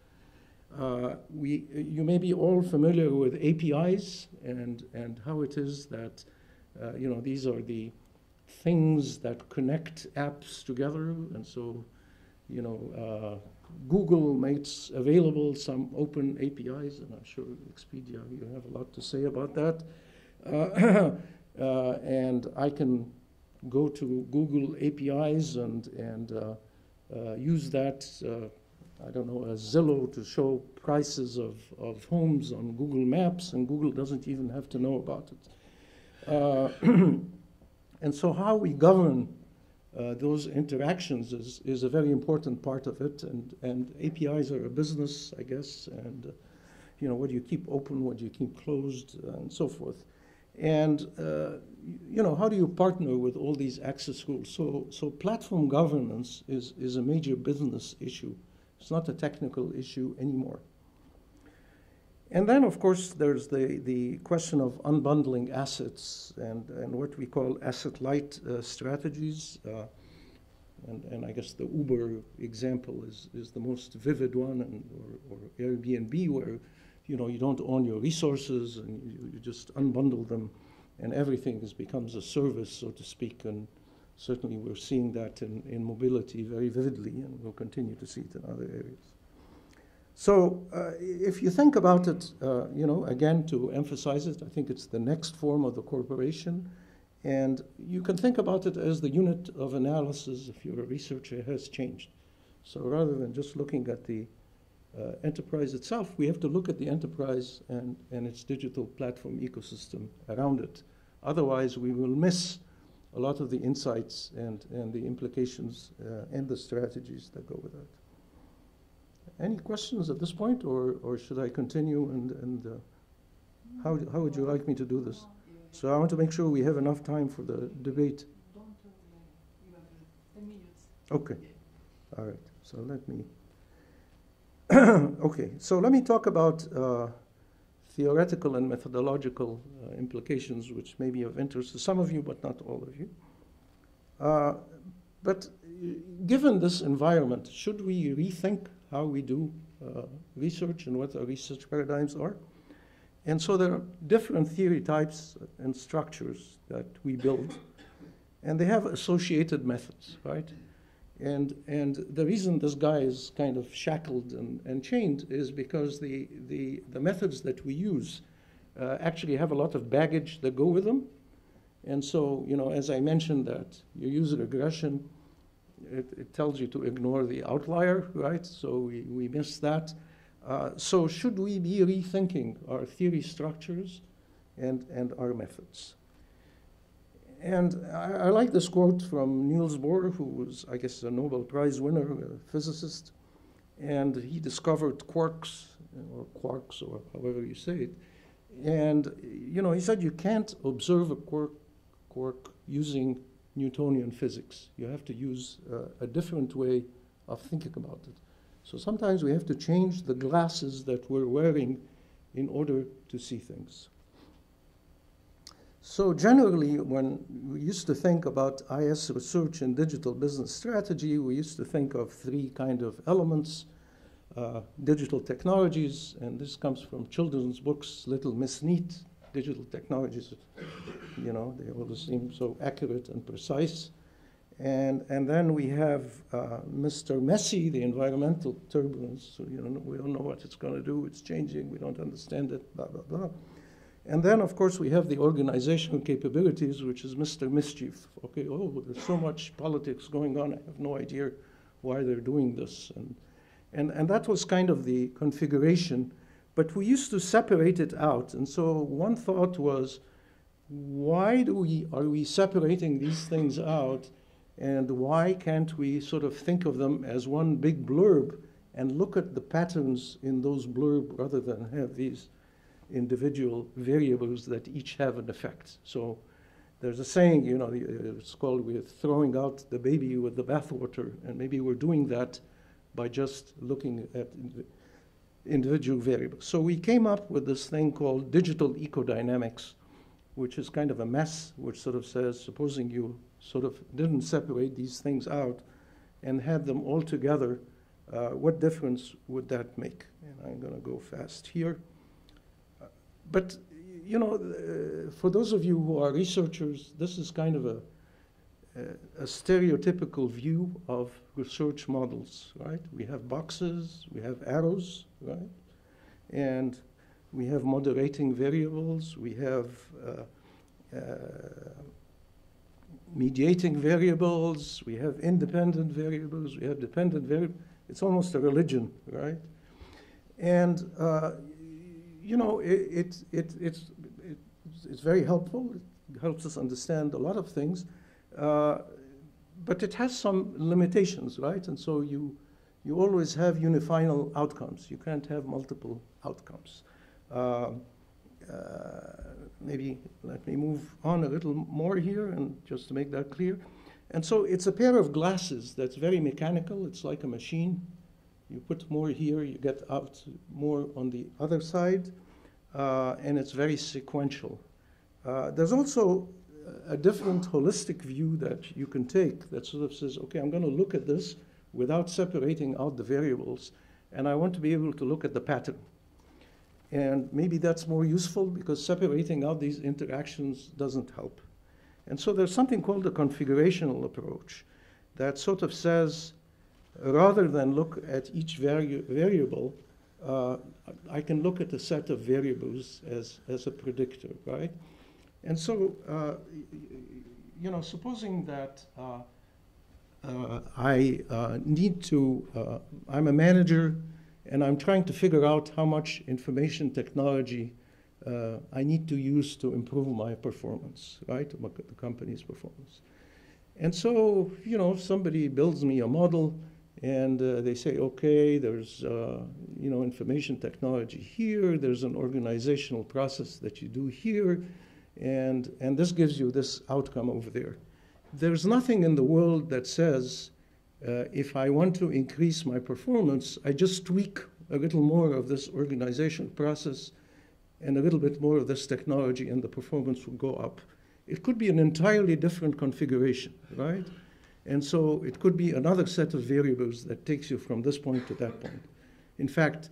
Uh, we, you may be all familiar with APIs and, and how it is that uh, you know, these are the things that connect apps together. And so, you know, uh, Google makes available some open APIs, and I'm sure Expedia, you have a lot to say about that. Uh, [CLEARS THROAT] uh and I can go to Google APIs and, and uh, uh, use that, I don't know, as Zillow to show prices of, of homes on Google Maps, and Google doesn't even have to know about it. Uh, [CLEARS THROAT] and so, how we govern uh, those interactions is, is a very important part of it. And, and APIs are a business, I guess, and uh, you know, what do you keep open, what do you keep closed, and so forth. And you know, how do you partner with all these access rules? So, so platform governance is, is a major business issue. It's not a technical issue anymore. And then, of course, there's the, the question of unbundling assets and, and what we call asset light uh, strategies. Uh, and, and I guess the Uber example is, is the most vivid one, and, or, or Airbnb, where you know you don't own your resources and you, you just unbundle them, and everything is, becomes a service, so to speak. And certainly, we're seeing that in, in mobility very vividly, and we'll continue to see it in other areas. So uh, if you think about it, uh, you know, again, to emphasize it, I think it's the next form of the corporation. And you can think about it as the unit of analysis, if you're a researcher, has changed. So rather than just looking at the uh, enterprise itself, we have to look at the enterprise and, and its digital platform ecosystem around it. Otherwise, we will miss a lot of the insights and, and the implications uh, and the strategies that go with that. Any questions at this point, or, or should I continue? And, and uh, how, how would you like me to do this? So I want to make sure we have enough time for the debate. Okay. All right. So let me. [CLEARS THROAT] okay. So let me talk about uh, theoretical and methodological uh, implications, which may be of interest to some of you, but not all of you. Uh, but uh, given this environment, should we rethink how we do uh, research and what our research paradigms are? And so there are different theory types and structures that we build, and they have associated methods, right? And, and the reason this guy is kind of shackled and, and chained is because the, the, the methods that we use uh, actually have a lot of baggage that go with them. And so, you know, as I mentioned that you use regression, it, it tells you to ignore the outlier, right? So we, we miss that. Uh, so should we be rethinking our theory structures and, and our methods? And I, I, like this quote from Niels Bohr, who was, I guess, a Nobel Prize winner, a physicist, and he discovered quarks, or quarks, or however you say it. And, you know, he said you can't observe a quark, quark using Newtonian physics. You have to use uh, a different way of thinking about it. So sometimes we have to change the glasses that we're wearing in order to see things. So generally, when we used to think about IS research and digital business strategy, we used to think of three kind of elements. Uh, digital technologies, and this comes from children's books, Little Miss Neat. Digital technologies, you know, they always seem so accurate and precise. And, and then we have uh, Mr. Messy, the environmental turbulence. So, you know, we don't know what it's going to do. It's changing. We don't understand it, blah, blah, blah. And then, of course, we have the organizational capabilities, which is Mr. Mischief. Okay, oh, there's so much politics going on. I have no idea why they're doing this. And, and, and that was kind of the configuration. But we used to separate it out. And so one thought was, why do we, are we separating these things out? And why can't we sort of think of them as one big blurb and look at the patterns in those blurb rather than have these individual variables that each have an effect. So there's a saying, you know, it's called we're throwing out the baby with the bathwater, and maybe we're doing that by just looking at individual variables. So we came up with this thing called digital ecodynamics, which is kind of a mess, which sort of says, supposing you sort of didn't separate these things out and had them all together, uh, what difference would that make? And I'm going to go fast here but you know, uh, for those of you who are researchers, this is kind of a, a, stereotypical view of research models, right? We have boxes, we have arrows, right? And we have moderating variables, we have uh, uh, mediating variables, we have independent variables, we have dependent variables. It's almost a religion, right? And uh, you know, it, it, it, it's, it, it's very helpful. It helps us understand a lot of things. Uh, but it has some limitations, right? And so you, you always have unifinal outcomes. You can't have multiple outcomes. Uh, uh, maybe let me move on a little more here and just to make that clear. And so it's a pair of glasses that's very mechanical. It's like a machine. You put more here, you get out more on the other side, uh, and it's very sequential. Uh, there's also a different holistic view that you can take that sort of says, okay, I'm going to look at this without separating out the variables, and I want to be able to look at the pattern. And maybe that's more useful because separating out these interactions doesn't help. And so there's something called the configurational approach that sort of says, rather than look at each vari variable, uh, I can look at a set of variables as, as a predictor, right? And so, uh, you know, supposing that uh, uh, I uh, need to, uh, I'm a manager and I'm trying to figure out how much information technology uh, I need to use to improve my performance, right? The company's performance. And so, you know, somebody builds me a model and uh, they say, okay, there's, uh, you know, information technology here, there's an organizational process that you do here, and, and this gives you this outcome over there. There's nothing in the world that says, uh, if I want to increase my performance, I just tweak a little more of this organization process and a little bit more of this technology, and the performance will go up. It could be an entirely different configuration, right? And so it could be another set of variables that takes you from this point to that point. In fact,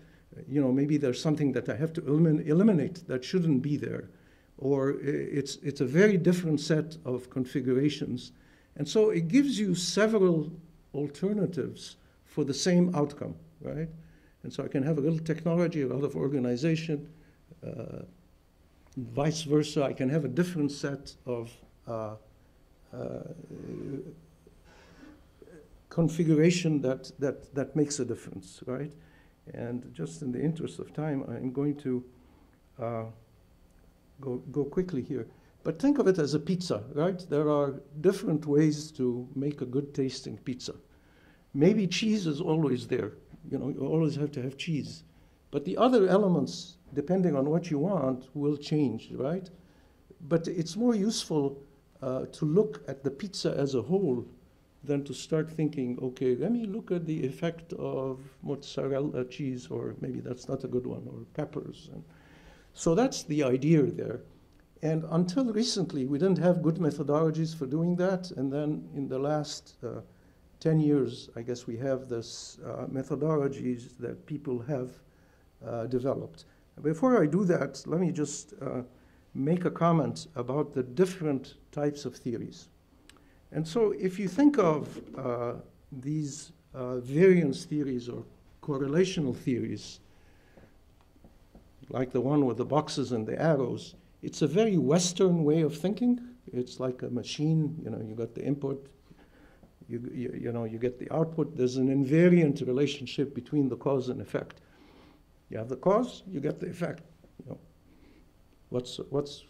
you know, maybe there's something that I have to elimin eliminate that shouldn't be there, or it's, it's a very different set of configurations. And so it gives you several alternatives for the same outcome, right? And so I can have a little technology, a lot of organization, uh, vice versa. I can have a different set of uh, uh, configuration that, that, that makes a difference, right? And just in the interest of time, I'm going to uh, go, go quickly here. But think of it as a pizza, right? There are different ways to make a good tasting pizza. Maybe cheese is always there. You know, you always have to have cheese. But the other elements, depending on what you want, will change, right? But it's more useful uh, to look at the pizza as a whole than to start thinking, okay, let me look at the effect of mozzarella cheese, or maybe that's not a good one, or peppers. And so that's the idea there. And until recently, we didn't have good methodologies for doing that. And then in the last uh, 10 years, I guess we have this uh, methodologies that people have uh, developed. Before I do that, let me just uh, make a comment about the different types of theories. And so if you think of uh, these uh, variance theories or correlational theories, like the one with the boxes and the arrows, it's a very Western way of thinking. It's like a machine, you know, you got the input, you, you, you know, you get the output. There's an invariant relationship between the cause and effect. You have the cause, you get the effect. You know, what's, what's,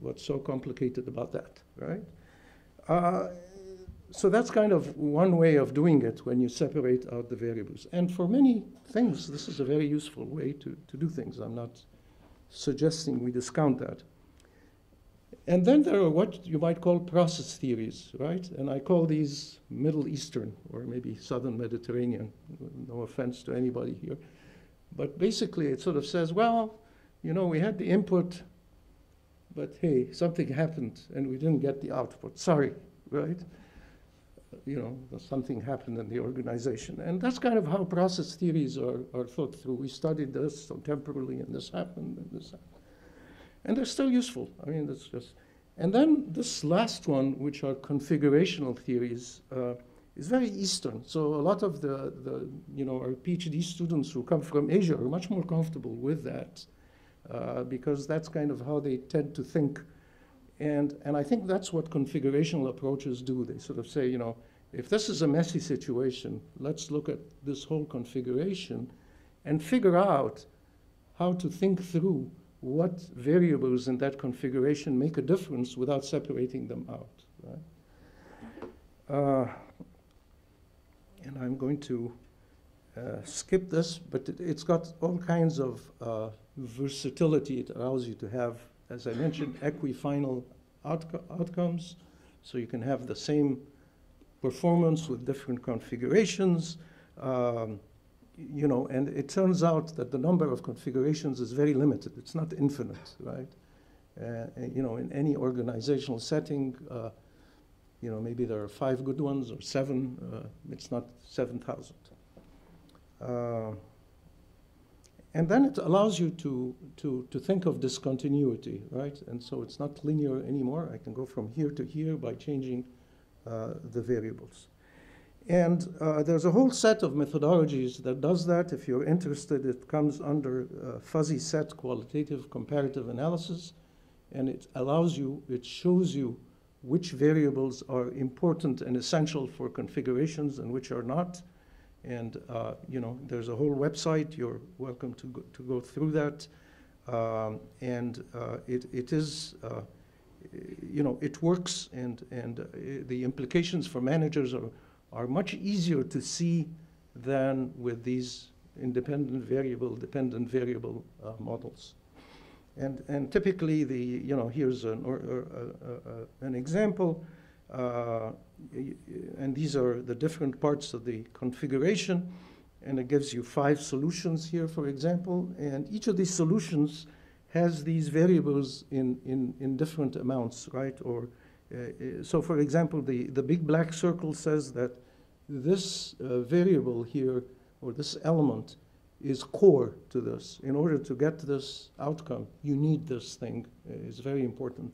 what's so complicated about that, right? Uh, so that's kind of one way of doing it when you separate out the variables. And for many things, this is a very useful way to, to do things. I'm not suggesting we discount that. And then there are what you might call process theories, right? And I call these Middle Eastern or maybe Southern Mediterranean. No offense to anybody here. But basically, it sort of says, well, you know, we had the input but hey, something happened and we didn't get the output. Sorry, right? You know, something happened in the organization. And that's kind of how process theories are, are thought through. We studied this so temporally, and this happened, and this happened. And they're still useful. I mean, that's just. And then this last one, which are configurational theories, uh, is very Eastern. So a lot of the, the, you know, our PhD students who come from Asia are much more comfortable with that uh, because that's kind of how they tend to think. And, and I think that's what configurational approaches do. They sort of say, you know, if this is a messy situation, let's look at this whole configuration and figure out how to think through what variables in that configuration make a difference without separating them out. Right? Uh, and I'm going to uh, skip this, but it, has got all kinds of uh, versatility. It allows you to have, as I mentioned, equifinal outco outcomes. So you can have the same performance with different configurations. Um, you know, and it turns out that the number of configurations is very limited. It's not infinite, right? Uh, you know, in any organizational setting, uh, you know, maybe there are five good ones or seven. Uh, it's not 7,000. And then it allows you to, to, to think of discontinuity, right? And so it's not linear anymore. I can go from here to here by changing uh, the variables. And uh, there's a whole set of methodologies that does that. If you're interested, it comes under uh, fuzzy set qualitative comparative analysis. And it allows you, it shows you which variables are important and essential for configurations and which are not. And, uh, you know, there's a whole website. You're welcome to go, to go through that. Um, and uh, it, it is, uh, you know, it works and, and uh, the implications for managers are, are much easier to see than with these independent variable, dependent variable uh, models. And, and typically, the, you know, here's an, or, or, an example, uh, and these are the different parts of the configuration, and it gives you five solutions here, for example, and each of these solutions has these variables in, in, in different amounts, right? Or uh, so, for example, the, the big black circle says that this uh, variable here, or this element, is core to this. In order to get this outcome, you need this thing. It's very important.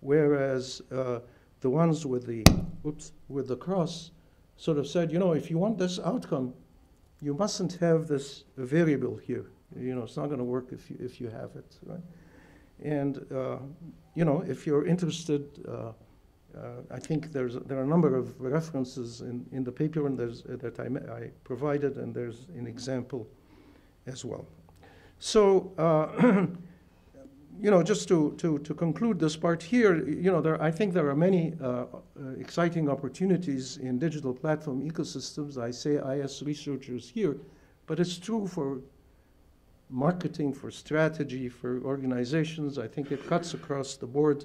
Whereas uh, the ones with the, oops, with the cross sort of said, you know, if you want this outcome, you mustn't have this variable here. You know, it's not going to work if you, if you have it, right? And, uh, you know, if you're interested, uh, uh, I think there's, there are a number of references in, in the paper and there's, uh, that I, I provided, and there's an example as well. So, uh, [CLEARS THROAT] you know, just to, to, to conclude this part here, you know, there, I think there are many uh, uh, exciting opportunities in digital platform ecosystems. I say IS researchers here, but it's true for marketing, for strategy, for organizations. I think it cuts across the board.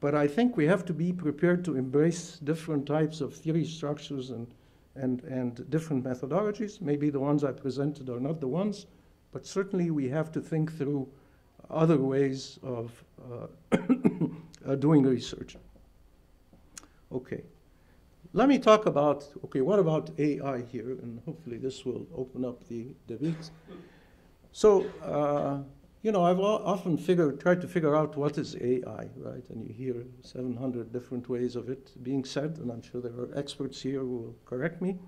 But I think we have to be prepared to embrace different types of theory structures and and, and different methodologies. Maybe the ones I presented are not the ones, but certainly we have to think through other ways of uh, [COUGHS] uh, doing research. Okay. Let me talk about, okay, what about AI here? And hopefully this will open up the debate. So, uh, you know, I've often figured, tried to figure out what is AI, right? And you hear 700 different ways of it being said, and I'm sure there are experts here who will correct me.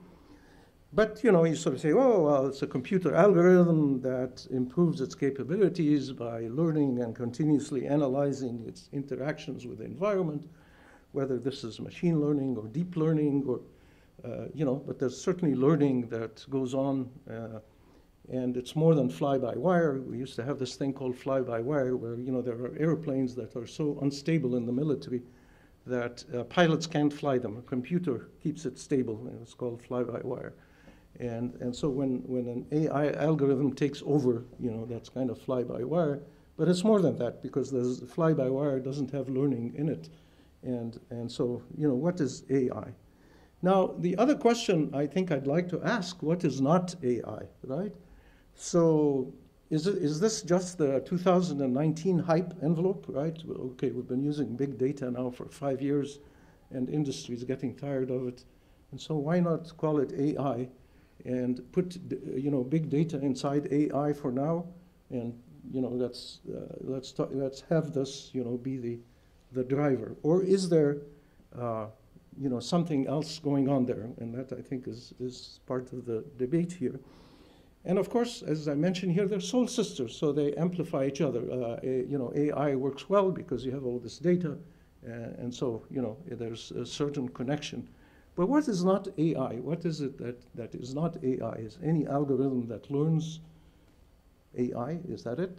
But, you know, you sort of say, oh, well, it's a computer algorithm that improves its capabilities by learning and continuously analyzing its interactions with the environment, whether this is machine learning or deep learning or, uh, you know, but there's certainly learning that goes on uh, and it's more than fly-by-wire. We used to have this thing called fly-by-wire, where you know there are airplanes that are so unstable in the military that uh, pilots can't fly them. A computer keeps it stable, it's called fly-by-wire. And and so when when an AI algorithm takes over, you know that's kind of fly-by-wire. But it's more than that because the fly-by-wire doesn't have learning in it, and and so you know what is AI? Now the other question I think I'd like to ask: What is not AI? Right? So is, it, is this just the 2019 hype envelope, right? Okay, we've been using big data now for five years, and industry is getting tired of it. And so why not call it AI and put you know big data inside AI for now, and you know let's uh, let's talk, let's have this you know be the the driver, or is there uh, you know something else going on there? And that I think is is part of the debate here. And of course, as I mentioned here, they're soul sisters, so they amplify each other. Uh, a, you know, AI works well because you have all this data, uh, and so you know there's a certain connection. But what is not AI? What is it that, that is not AI? Is any algorithm that learns AI? Is that it?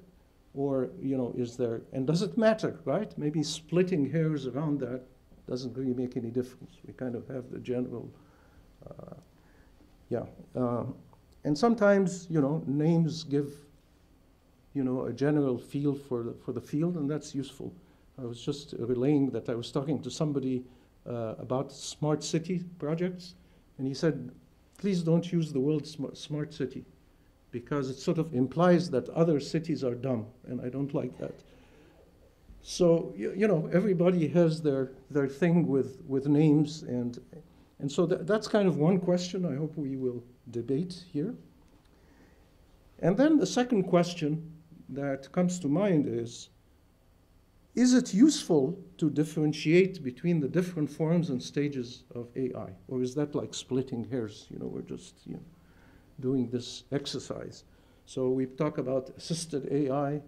Or you know, is there? And does it matter? Right? Maybe splitting hairs around that doesn't really make any difference. We kind of have the general. Uh, yeah. Um, and sometimes, you know, names give, you know, a general feel for the, for the field, and that's useful. I was just relaying that I was talking to somebody uh, about smart city projects, and he said, please don't use the word smart city because it sort of implies that other cities are dumb, and I don't like that. So, you, you know, everybody has their, their thing with, with names, and, and so th that's kind of one question I hope we will debate here. And then the second question that comes to mind is Is it useful to differentiate between the different forms and stages of AI? Or is that like splitting hairs? You know, we're just you know, doing this exercise. So we talk about assisted AI,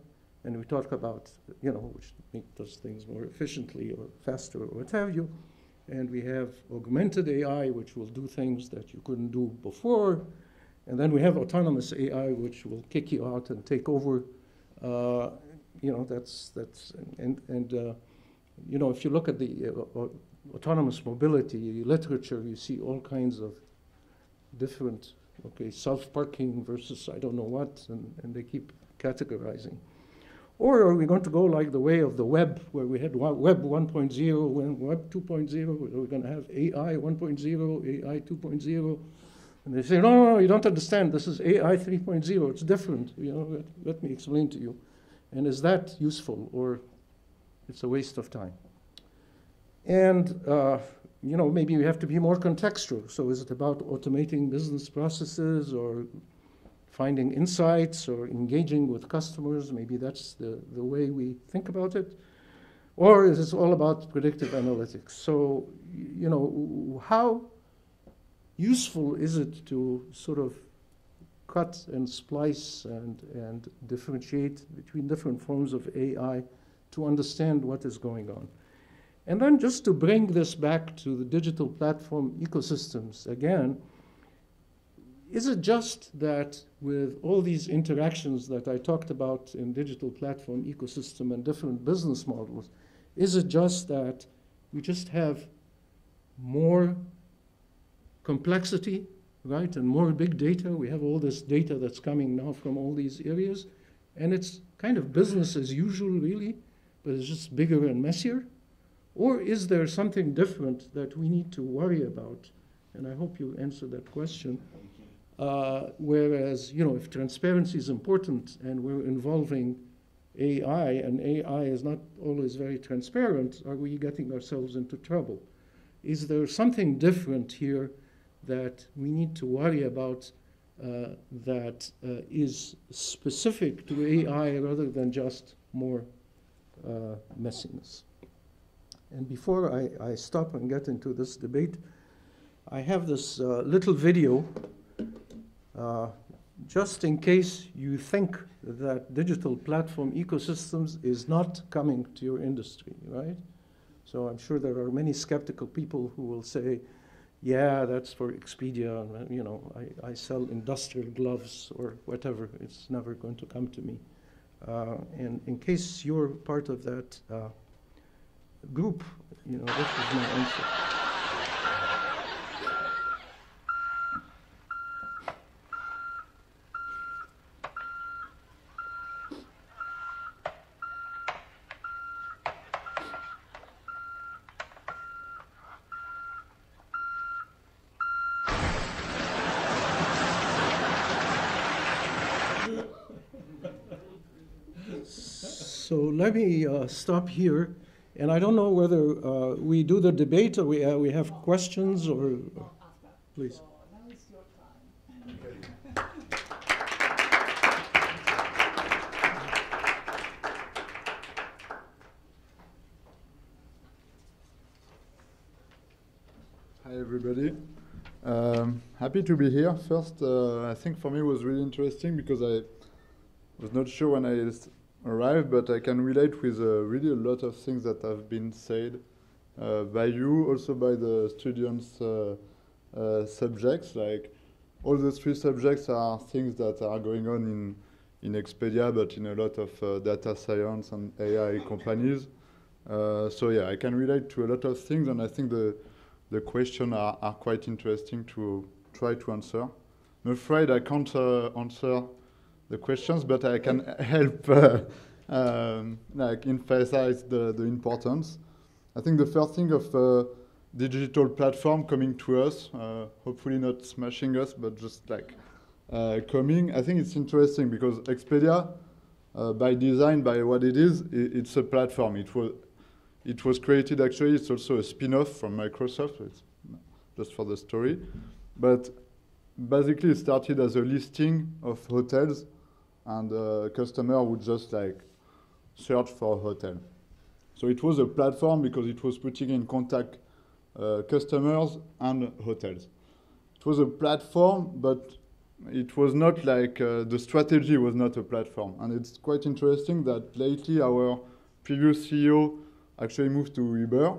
and we talk about, you know, which make, does things more efficiently or faster or what have you. And we have augmented AI, which will do things that you couldn't do before. And then we have autonomous AI, which will kick you out and take over. Uh, you know, that's, that's and, and uh, you know, if you look at the uh, autonomous mobility literature, you see all kinds of different, okay, self-parking versus I don't know what, and, and they keep categorizing. Or are we going to go like the way of the web, where we had web 1.0 and web 2.0? Are we going to have AI 1.0, AI 2.0? And they say, no, no, no, you don't understand. This is AI 3.0. It's different. You know, let, let me explain to you. And is that useful or it's a waste of time? And, uh, you know, maybe we have to be more contextual. So is it about automating business processes or finding insights or engaging with customers? Maybe that's the, the way we think about it. Or is it all about predictive analytics? So, you know, how useful is it to sort of cut and splice and, and differentiate between different forms of AI to understand what is going on? And then just to bring this back to the digital platform ecosystems again, is it just that with all these interactions that I talked about in digital platform ecosystem and different business models, is it just that we just have more complexity, right, and more big data? We have all this data that's coming now from all these areas, and it's kind of business as usual, really, but it's just bigger and messier. Or is there something different that we need to worry about? And I hope you answer that question. Uh, whereas, you know, if transparency is important and we're involving AI and AI is not always very transparent, are we getting ourselves into trouble? Is there something different here that we need to worry about uh, that uh, is specific to AI rather than just more uh, messiness? And before I, I, stop and get into this debate, I have this uh, little video uh, just in case you think that digital platform ecosystems is not coming to your industry, right? So I'm sure there are many skeptical people who will say, yeah, that's for Expedia, you know, I, I sell industrial gloves or whatever. It's never going to come to me. Uh, and in case you're part of that uh, group, you know, this is my answer. So let me uh, stop here and I don't know whether uh, we do the debate or we, uh, we have questions or. Please. Hi, everybody. Um, happy to be here. First, uh, I think for me was really interesting because I was not sure when I arrived, but I can relate with uh, really a lot of things that have been said uh, by you, also by the students' uh, uh, subjects. Like all those three subjects are things that are going on in in Expedia, but in a lot of uh, data science and AI companies. so yeah, I can relate to a lot of things, and I think the the questions are, are quite interesting to try to answer. I'm afraid I can't answer the questions, but I can [LAUGHS] help uh, um, like emphasize the, the importance. I think the first thing of uh, digital platform coming to us, uh, hopefully not smashing us, but just like uh, coming. I think it's interesting because Expedia, uh, by design, by what it is, it, it's a platform. It was it was created actually. It's also a spin-off from Microsoft. It's just for the story, but basically it started as a listing of hotels and the customer would just like search for a hotel. So it was a platform because it was putting in contact uh, customers and hotels. It was a platform, but it was not like uh, the strategy was not a platform. And it's quite interesting that lately our previous CEO actually moved to Uber,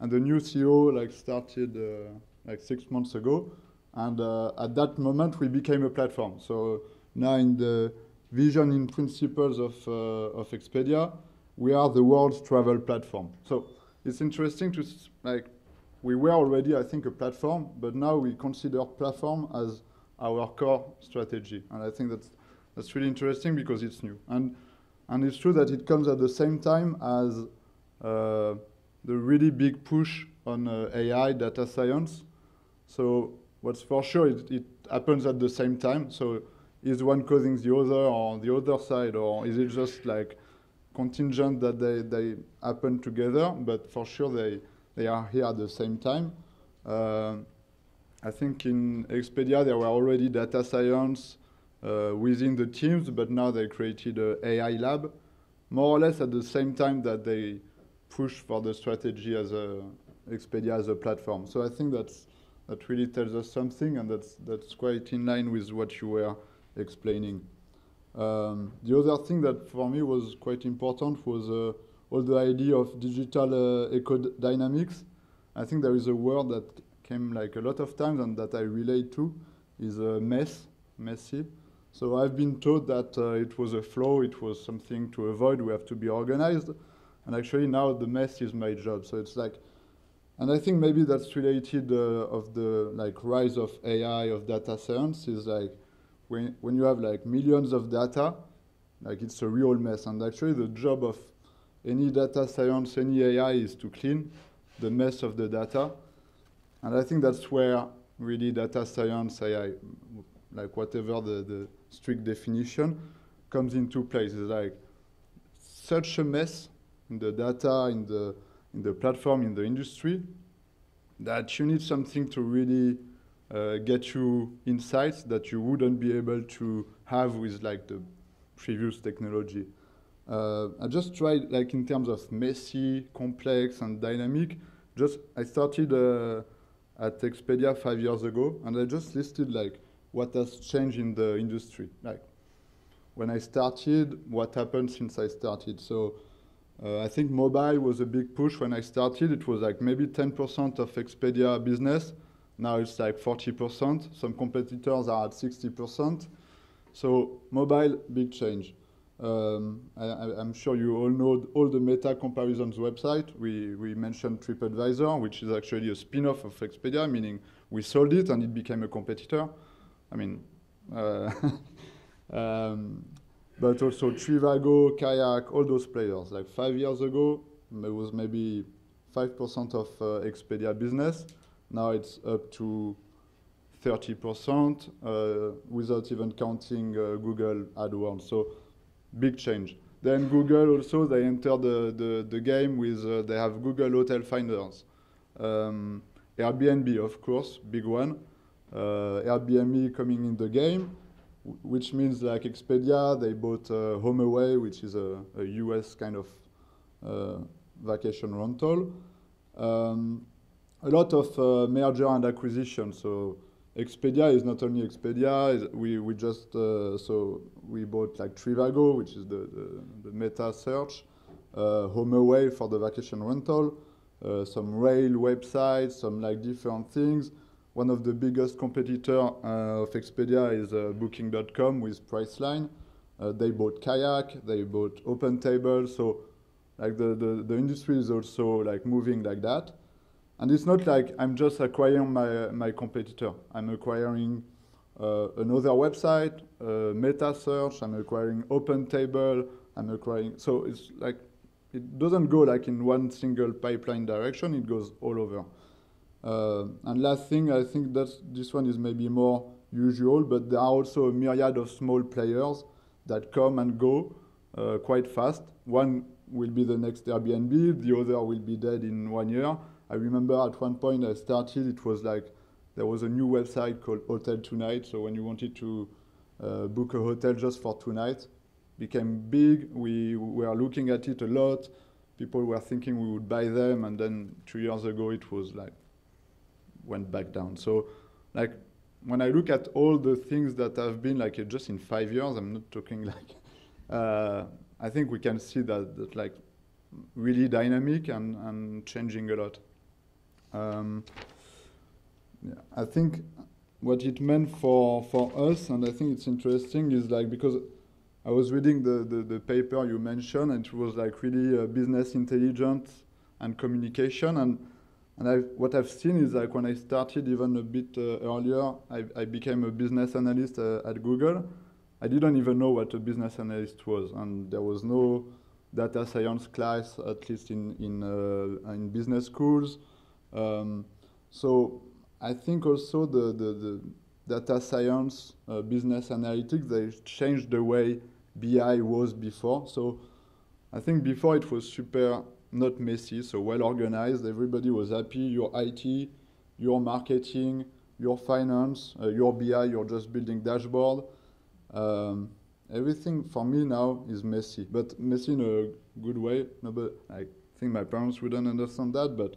and the new CEO like started uh, like six months ago. And uh, at that moment, we became a platform. So now in the vision in principles of, uh, of Expedia, we are the world's travel platform. So it's interesting to like we were already, I think, a platform, but now we consider platform as our core strategy. And I think that's, that's really interesting because it's new. And, and it's true that it comes at the same time as uh, the really big push on uh, AI, data science. So what's for sure, it, happens at the same time. So is one causing the other or the other side, or is it just like contingent that they, they happen together? But for sure, they, they are here at the same time. Uh, I think in Expedia there were already data science uh, within the teams, but now they created a AI lab, more or less at the same time that they push for the strategy as a Expedia as a platform. So I think that's that really tells us something, and that's that's quite in line with what you were explaining. Um, the other thing that for me was quite important was uh, all the idea of digital uh, eco dynamics. I think there is a word that came like a lot of times and that I relate to is a mess, messy. So I've been taught that uh, it was a flow, it was something to avoid, we have to be organized. And actually now the mess is my job. So it's like, and I think maybe that's related uh, of the like rise of AI, of data science is like when, when you have like millions of data, like it's a real mess. And actually the job of any data science, any AI is to clean the mess of the data and I think that's where really data science, AI, like whatever the, the strict definition, comes into place. It's like such a mess in the data, in the, in the platform, in the industry, that you need something to really uh, get you insights that you wouldn't be able to have with like the previous technology. Uh, I just tried like in terms of messy, complex, and dynamic. Just I started. Uh, at Expedia five years ago, and I just listed like what has changed in the industry. Like when I started, what happened since I started. So uh, I think mobile was a big push when I started. It was like maybe 10% of Expedia business. Now it's like 40%. Some competitors are at 60%. So mobile, big change. Um, I, am sure you all know all the meta comparisons website. We, we mentioned TripAdvisor, which is actually a spin-off of Expedia, meaning we sold it and it became a competitor. I mean, uh, [LAUGHS] um, but also Trivago, Kayak, all those players. Like five years ago, it was maybe 5% of uh, Expedia business. Now it's up to 30% uh, without even counting uh, Google AdWords. So big change. Then Google also, they enter the, the, the game with, uh, they have Google Hotel Finders. Um, Airbnb, of course, big one. Uh, Airbnb coming in the game, which means like Expedia, they bought uh, HomeAway, which is a, a US kind of uh, vacation rental. Um, a lot of uh, merger and acquisition. So Expedia is not only Expedia. We we just uh, so we bought like Trivago, which is the the, the meta search, uh, HomeAway for the vacation rental, uh, some rail websites, some like different things. One of the biggest competitor uh, of Expedia is uh, Booking.com with Priceline. Uh, they bought Kayak, they bought OpenTable. So like the, the the industry is also like moving like that. And it's not like I'm just acquiring my, my competitor. I'm acquiring uh, another website, uh, meta search, I'm acquiring OpenTable, I'm acquiring, so it's like, it doesn't go like in one single pipeline direction, it goes all over. Uh, and last thing, I think that this one is maybe more usual, but there are also a myriad of small players that come and go uh, quite fast. One will be the next Airbnb, the other will be dead in one year, I remember at one point I started, it was like there was a new website called Hotel Tonight. So when you wanted to uh, book a hotel just for two nights, became big. We were looking at it a lot. People were thinking we would buy them, and then two years ago it was like went back down. So like when I look at all the things that have been like just in five years, I'm not talking [LAUGHS] like, uh, I think we can see that, that like really dynamic and, and changing a lot. Um, yeah, I think what it meant for, for us, and I think it's interesting, is like because I was reading the, the, the paper you mentioned, and it was like really uh, business intelligence and communication. And, and I've, what I've seen is like when I started even a bit uh, earlier, I, I became a business analyst uh, at Google. I didn't even know what a business analyst was, and there was no data science class, at least in, in, uh, in business schools. Um, so I think also the, the, the data science, uh, business analytics, they changed the way BI was before. So I think before it was super not messy, so well organized. Everybody was happy. Your IT, your marketing, your finance, uh, your BI, you're just building dashboard. Um, everything for me now is messy, but messy in a good way. No, but I think my parents wouldn't understand that, but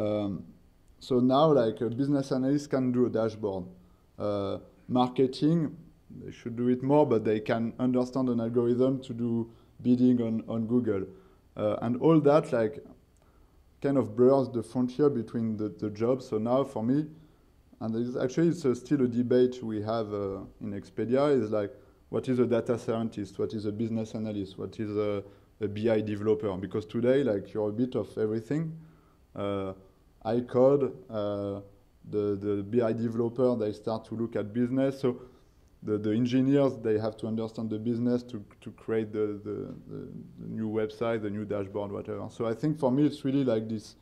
um, so now like a business analyst can do a dashboard. Uh, marketing, they should do it more, but they can understand an algorithm to do bidding on, on Google. Uh, and all that like kind of blurs the frontier between the, the jobs. So now for me, and actually it's a, still a debate we have uh, in Expedia is like, what is a data scientist? What is a business analyst? What is a, a BI developer? Because today, like, you're a bit of everything. Uh, I code, uh, the, the BI developer, they start to look at business. So the, the engineers, they have to understand the business to, to create the, the, the, the new website, the new dashboard, whatever. So I think for me, it's really like this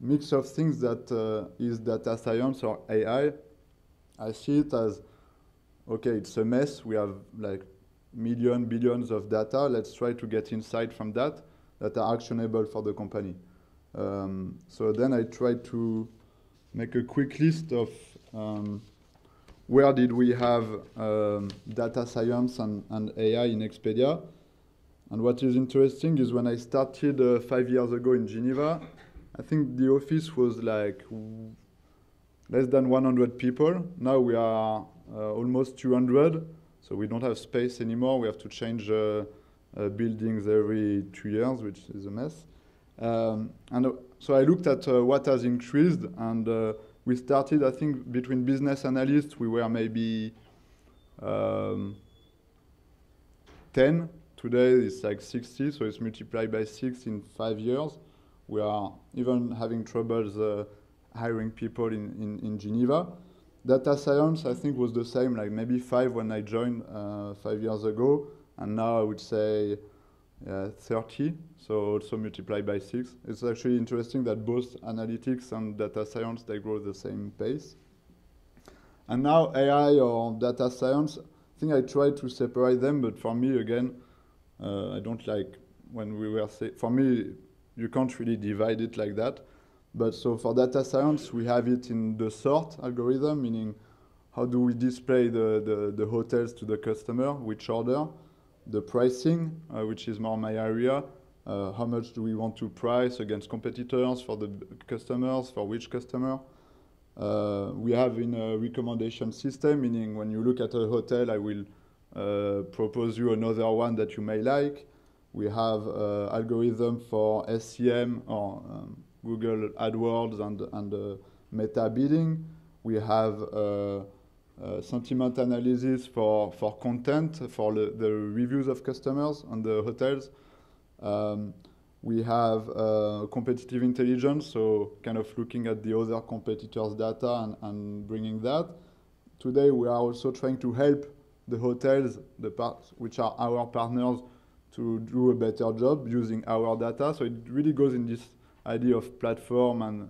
mix of things that uh, is data science or AI. I see it as, okay, it's a mess. We have like million, billions of data. Let's try to get insight from that that are actionable for the company. Um, so then I try to make a quick list of um, where did we have um, data science and, and, AI in Expedia. And what is interesting is when I started uh, five years ago in Geneva, I think the office was like less than 100 people. Now we are uh, almost 200, so we don't have space anymore. We have to change uh, uh, buildings every two years, which is a mess. Um, and so I looked at uh, what has increased, and uh, we started, I think, between business analysts, we were maybe um, 10. Today it's like 60, so it's multiplied by six in five years. We are even having troubles uh, hiring people in, in, in, Geneva. Data science, I think, was the same, like maybe five when I joined uh, five years ago, and now I would say uh, 30, so also multiplied by six. It's actually interesting that both analytics and data science, they grow the same pace. And now AI or data science, I think I try to separate them, but for me, again, uh, I don't like when we were, say, for me, you can't really divide it like that. But so for data science, we have it in the sort algorithm, meaning how do we display the, the, the hotels to the customer, which order, the pricing, uh, which is more my area, uh, how much do we want to price against competitors for the customers, for which customer. Uh, we have in a recommendation system, meaning when you look at a hotel, I will propose you another one that you may like. We have uh, algorithm for SEM or um, Google AdWords and, and uh, meta bidding. We have uh, uh, sentiment analysis for, for content, for the, the, reviews of customers on the hotels. Um, we have uh, competitive intelligence, so kind of looking at the other competitors' data and, and bringing that. Today, we are also trying to help the hotels, the parts which are our partners, to do a better job using our data. So it really goes in this idea of platform and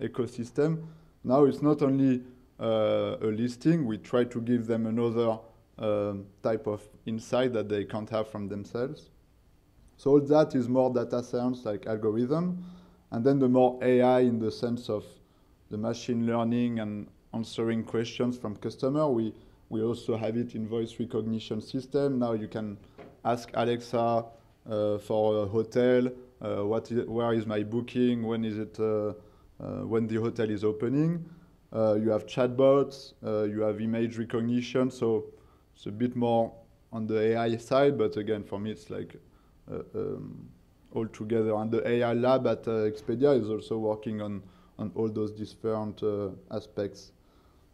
ecosystem. Now it's not only a listing, we try to give them another um, type of insight that they can't have from themselves. So all that is more data science like algorithm. And then the more AI in the sense of the machine learning and answering questions from customer, we, we also have it in voice recognition system. Now you can ask Alexa uh, for a hotel, uh, what is, where is my booking, when is it, uh, uh when the hotel is opening. Uh, you have chatbots, uh, you have image recognition, so it's a bit more on the AI side, but again, for me, it's like uh, um, all together. And the AI lab at Expedia is also working on, on all those different aspects.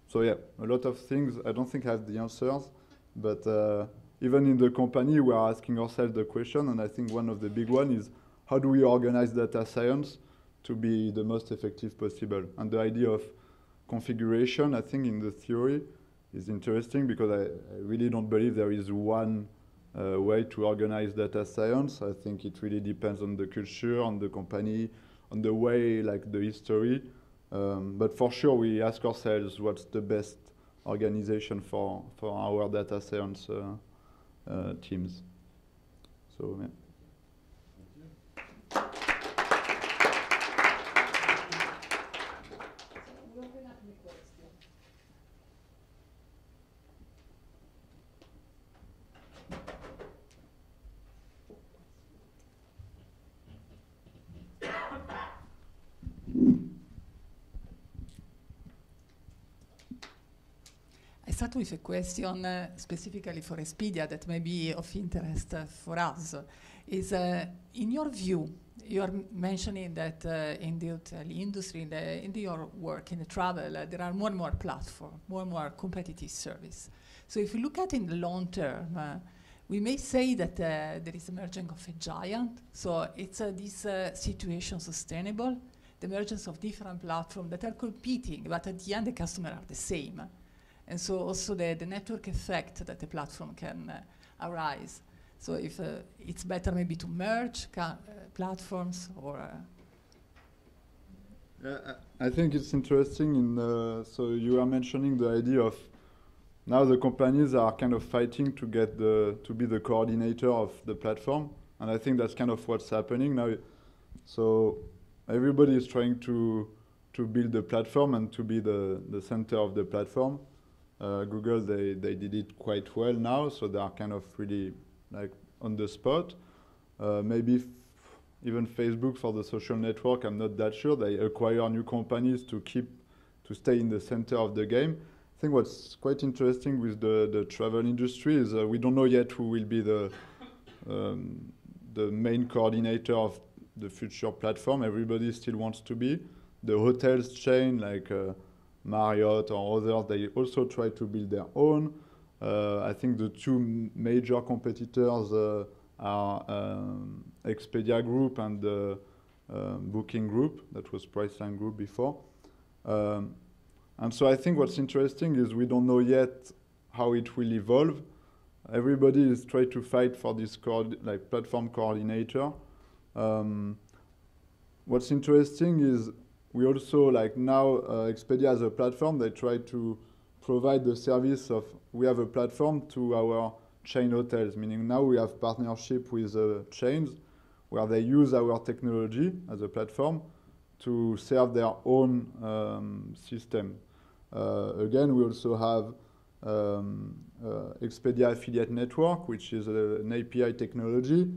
So yeah, a lot of things. I don't think I have the answers, but uh, even in the company, we are asking ourselves the question, and I think one of the big one is how do we organize data science to be the most effective possible? And the idea of configuration, I think in the theory, is interesting because I, I really don't believe there is one uh, way to organize data science. I think it really depends on the culture, on the company, on the way, like the history. Um, but for sure, we ask ourselves what's the best organization for, for our data science uh, uh, teams. So, yeah. I start with a question uh, specifically for Expedia that may be of interest uh, for us. Is uh, in your view, you are mentioning that uh, in the hotel industry, in, the, in the, your work in the travel, uh, there are more and more platforms, more and more competitive service. So if you look at in the long term, we may say that there is emerging of a giant. So it's this situation sustainable, the emergence of different platforms that are competing, but at the end the customers are the same and so also the, the network effect that the platform can uh, arise. So if uh, it's better maybe to merge uh, platforms or. Uh, I think it's interesting. In uh, so you are mentioning the idea of now the companies are kind of fighting to get the to be the coordinator of the platform, and I think that's kind of what's happening now. So everybody is trying to to build the platform and to be the the center of the platform. Uh, Google, they, they did it quite well now, so they are kind of really like on the spot. Uh, maybe even Facebook for the social network, I'm not that sure. They acquire new companies to keep, to stay in the center of the game. I think what's quite interesting with the, the travel industry is uh, we don't know yet who will be the, um, the main coordinator of the future platform. Everybody still wants to be. The hotels chain, like uh, Marriott or others, they also try to build their own. Uh, I think the two major competitors uh, are um, Expedia Group and the uh, Booking Group, that was Priceline Group before. Um, and so I think what's interesting is we don't know yet how it will evolve. Everybody is trying to fight for this like platform coordinator. Um, what's interesting is we also like now uh, Expedia as a platform, they try to provide the service of, we have a platform to our chain hotels, meaning now we have partnership with uh, chains where they use our technology as a platform to serve their own um, system. Uh, again, we also have um, uh, Expedia Affiliate Network, which is a, an API technology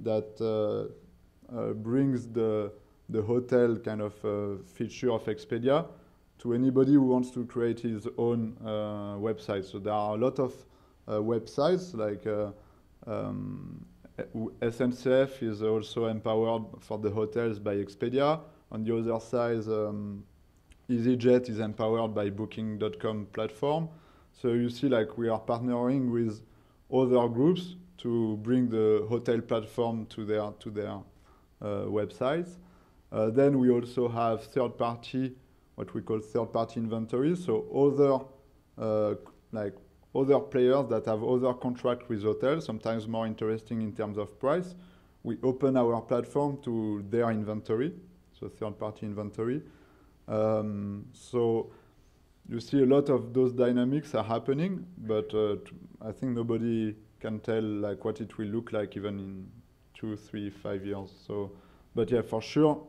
that uh, uh, brings the the hotel kind of uh, feature of Expedia to anybody who wants to create his own uh, website. So there are a lot of uh, websites like um, SNCF is also empowered for the hotels by Expedia. On the other side, um, EasyJet is empowered by Booking.com platform. So you see, like we are partnering with other groups to bring the hotel platform to their to their uh, websites. Uh, then we also have third-party, what we call third-party inventories. So other, uh, like other players that have other contract with hotels, sometimes more interesting in terms of price. We open our platform to their inventory, so third-party inventory. Um, so you see a lot of those dynamics are happening, but uh, I think nobody can tell like what it will look like even in two, three, five years. So, but yeah, for sure,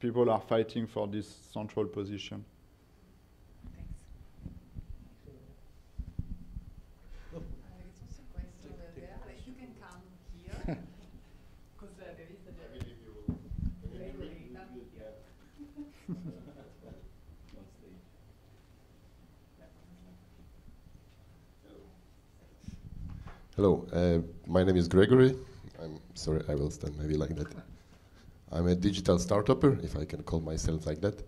people are fighting for this central position. Hello, uh, my name is Gregory. I'm sorry, I will stand maybe like that. I'm a digital startupper, if I can call myself like that.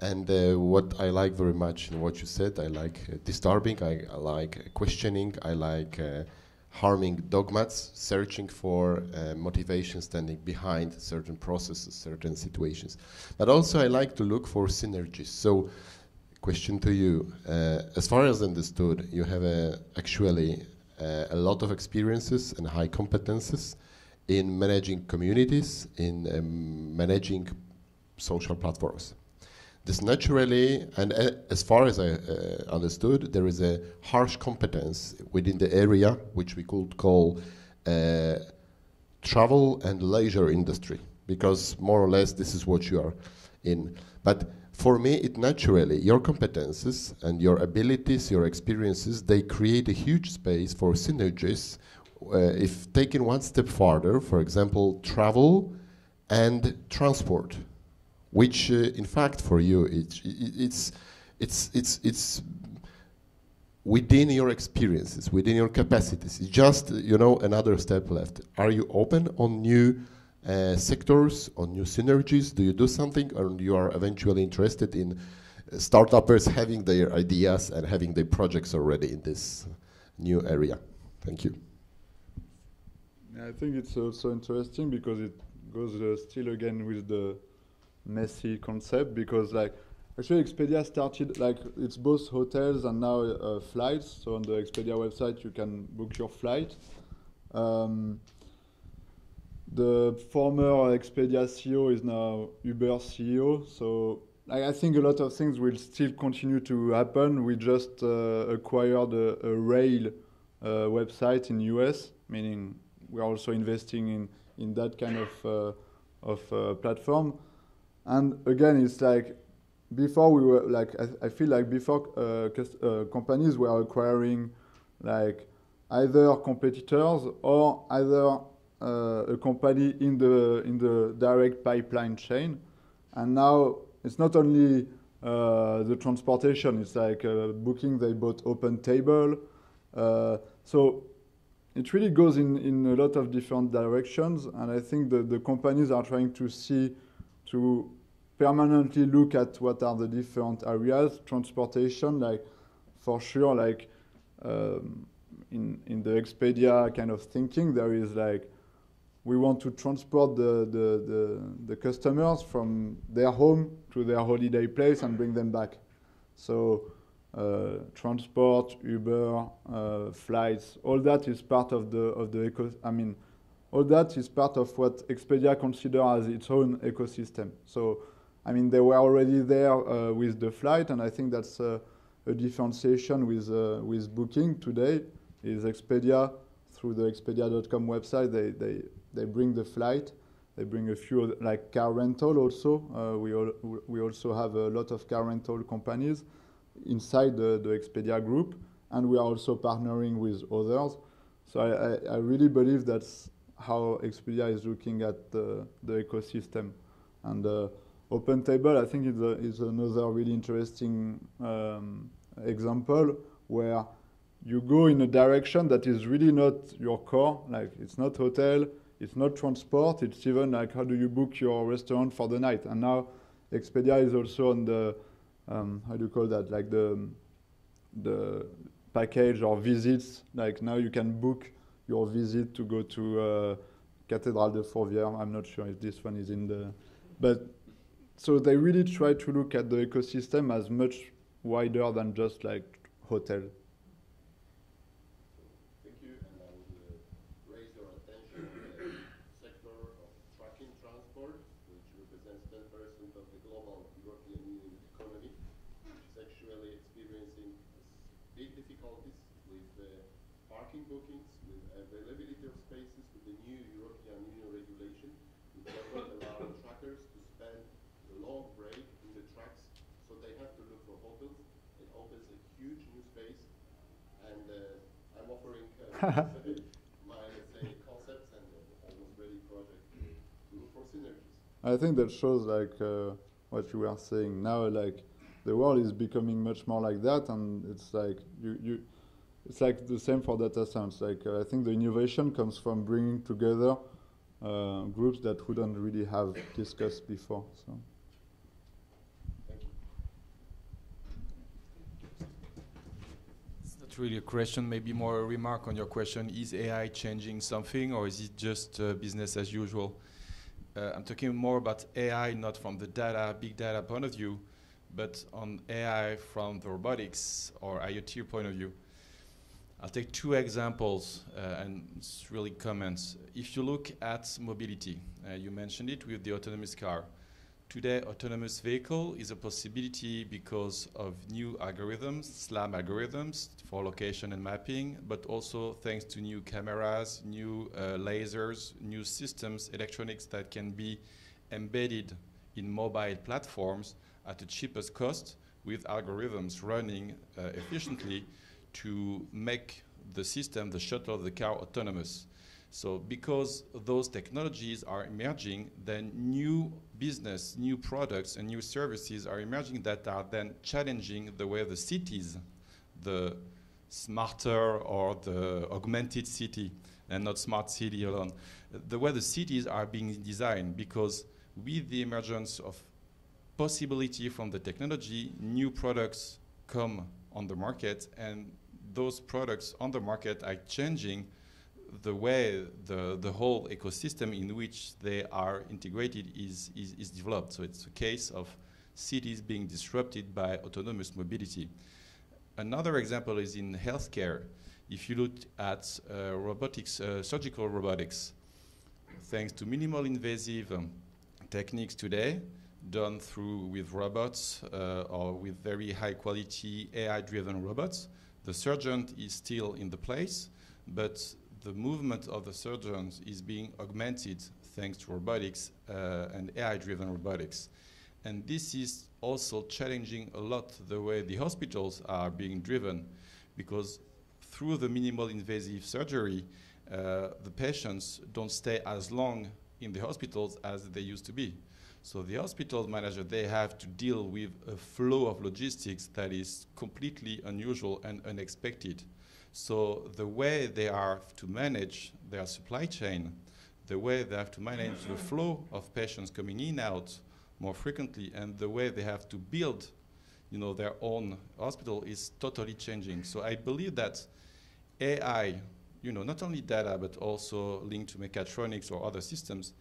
And uh, what I like very much in what you said, I like uh, disturbing, I, I, like questioning, I like uh, harming dogmas, searching for uh, motivation standing behind certain processes, certain situations. But also, I like to look for synergies. So, question to you: uh, as far as I understood, you have uh, actually uh, a lot of experiences and high competences in managing communities, in um, managing social platforms. This naturally, and uh, as far as I uh, understood, there is a harsh competence within the area which we could call uh, travel and leisure industry, because more or less this is what you are in. But for me, it naturally, your competences and your abilities, your experiences, they create a huge space for synergies. Uh, if taken one step farther, for example, travel and transport which uh, in fact for you it, it, it's it's it's it's within your experiences within your capacities. It's just you know another step left. Are you open on new uh, sectors on new synergies? Do you do something or you are eventually interested in startups having their ideas and having their projects already in this new area? Thank you i think it's also interesting because it goes uh, still again with the messy concept because like actually Expedia started like it's both hotels and now uh, flights. So on the Expedia website you can book your flight. Um, the former Expedia CEO is now Uber CEO. So like, I think a lot of things will still continue to happen. We just uh, acquired a, a rail uh, website in US, meaning we're also investing in in that kind of uh, of uh, platform. And again, it's like before we were like I, I feel like before uh, companies were acquiring like either competitors or either uh, a company in the in the direct pipeline chain, and now it's not only uh, the transportation. It's like uh, booking. They bought OpenTable, uh, so it really goes in in a lot of different directions. And I think that the companies are trying to see to permanently look at what are the different areas. Transportation, like for sure, like um, in in the Expedia kind of thinking, there is like we want to transport the, the, the, the, customers from their home to their holiday place and bring them back. So transport, Uber, uh, flights, all that is part of the of the eco. I mean, all that is part of what Expedia consider as its own ecosystem. So, I mean, they were already there uh, with the flight, and I think that's uh, a differentiation with uh, with Booking today. Is Expedia through the Expedia.com website? They they they bring the flight. They bring a few like car rental also. Uh, we all, we also have a lot of car rental companies inside the, the Expedia group, and we are also partnering with others. So I, I, I really believe that's how Expedia is looking at the, the ecosystem. And uh, OpenTable, I think, is, a, is another really interesting um, example where you go in a direction that is really not your core. Like, it's not hotel, it's not transport, it's even like how do you book your restaurant for the night. And now Expedia is also on the, um, how do you call that, like the, the package or visits. Like now you can book your visit to go to uh, Cathédrale de Fourvière. I'm not sure if this one is in the, but so they really try to look at the ecosystem as much wider than just like hotel. my say, concepts and almost ready project to look for synergies. [LAUGHS] I think that shows like uh, what you were saying now, like the world is becoming much more like that, and it's like you you it's like the same for data science. Like uh, I think the innovation comes from bringing together uh, groups that wouldn't really have discussed before. So. It's not really a question, maybe more a remark on your question. Is AI changing something or is it just uh, business as usual? Uh, I'm talking more about AI, not from the data, big data point of view, but on AI from the robotics or IoT point of view. I'll take two examples uh, and really comments. If you look at mobility, uh, you mentioned it with the autonomous car. Today, autonomous vehicle is a possibility because of new algorithms, SLAM algorithms for location and mapping, but also thanks to new cameras, new uh, lasers, new systems, electronics that can be embedded in mobile platforms at the cheapest cost with algorithms running uh, efficiently to make the system, the shuttle of the car, autonomous. So because those technologies are emerging, then new business, new products, and new services are emerging that are then challenging the way the cities, the smarter or the augmented city, and not smart city alone, the way the cities are being designed. Because with the emergence of possibility from the technology, new products come on the market and those products on the market are changing the way the, the whole ecosystem in which they are integrated is, is, is developed. So it's a case of cities being disrupted by autonomous mobility. Another example is in healthcare. If you look at uh, robotics, uh, surgical robotics, thanks to minimal invasive um, techniques today, done through with robots uh, or with very high quality AI-driven robots, the surgeon is still in the place, but the movement of the surgeons is being augmented thanks to robotics uh, and AI-driven robotics. And this is also challenging a lot the way the hospitals are being driven because through the minimal invasive surgery, uh, the patients don't stay as long in the hospitals as they used to be. So the hospital manager, they have to deal with a flow of logistics that is completely unusual and unexpected. So the way they are to manage their supply chain, the way they have to manage the flow of patients coming in out more frequently, and the way they have to build, you know, their own hospital is totally changing. So I believe that AI, you know, not only data but also linked to mechatronics or other systems,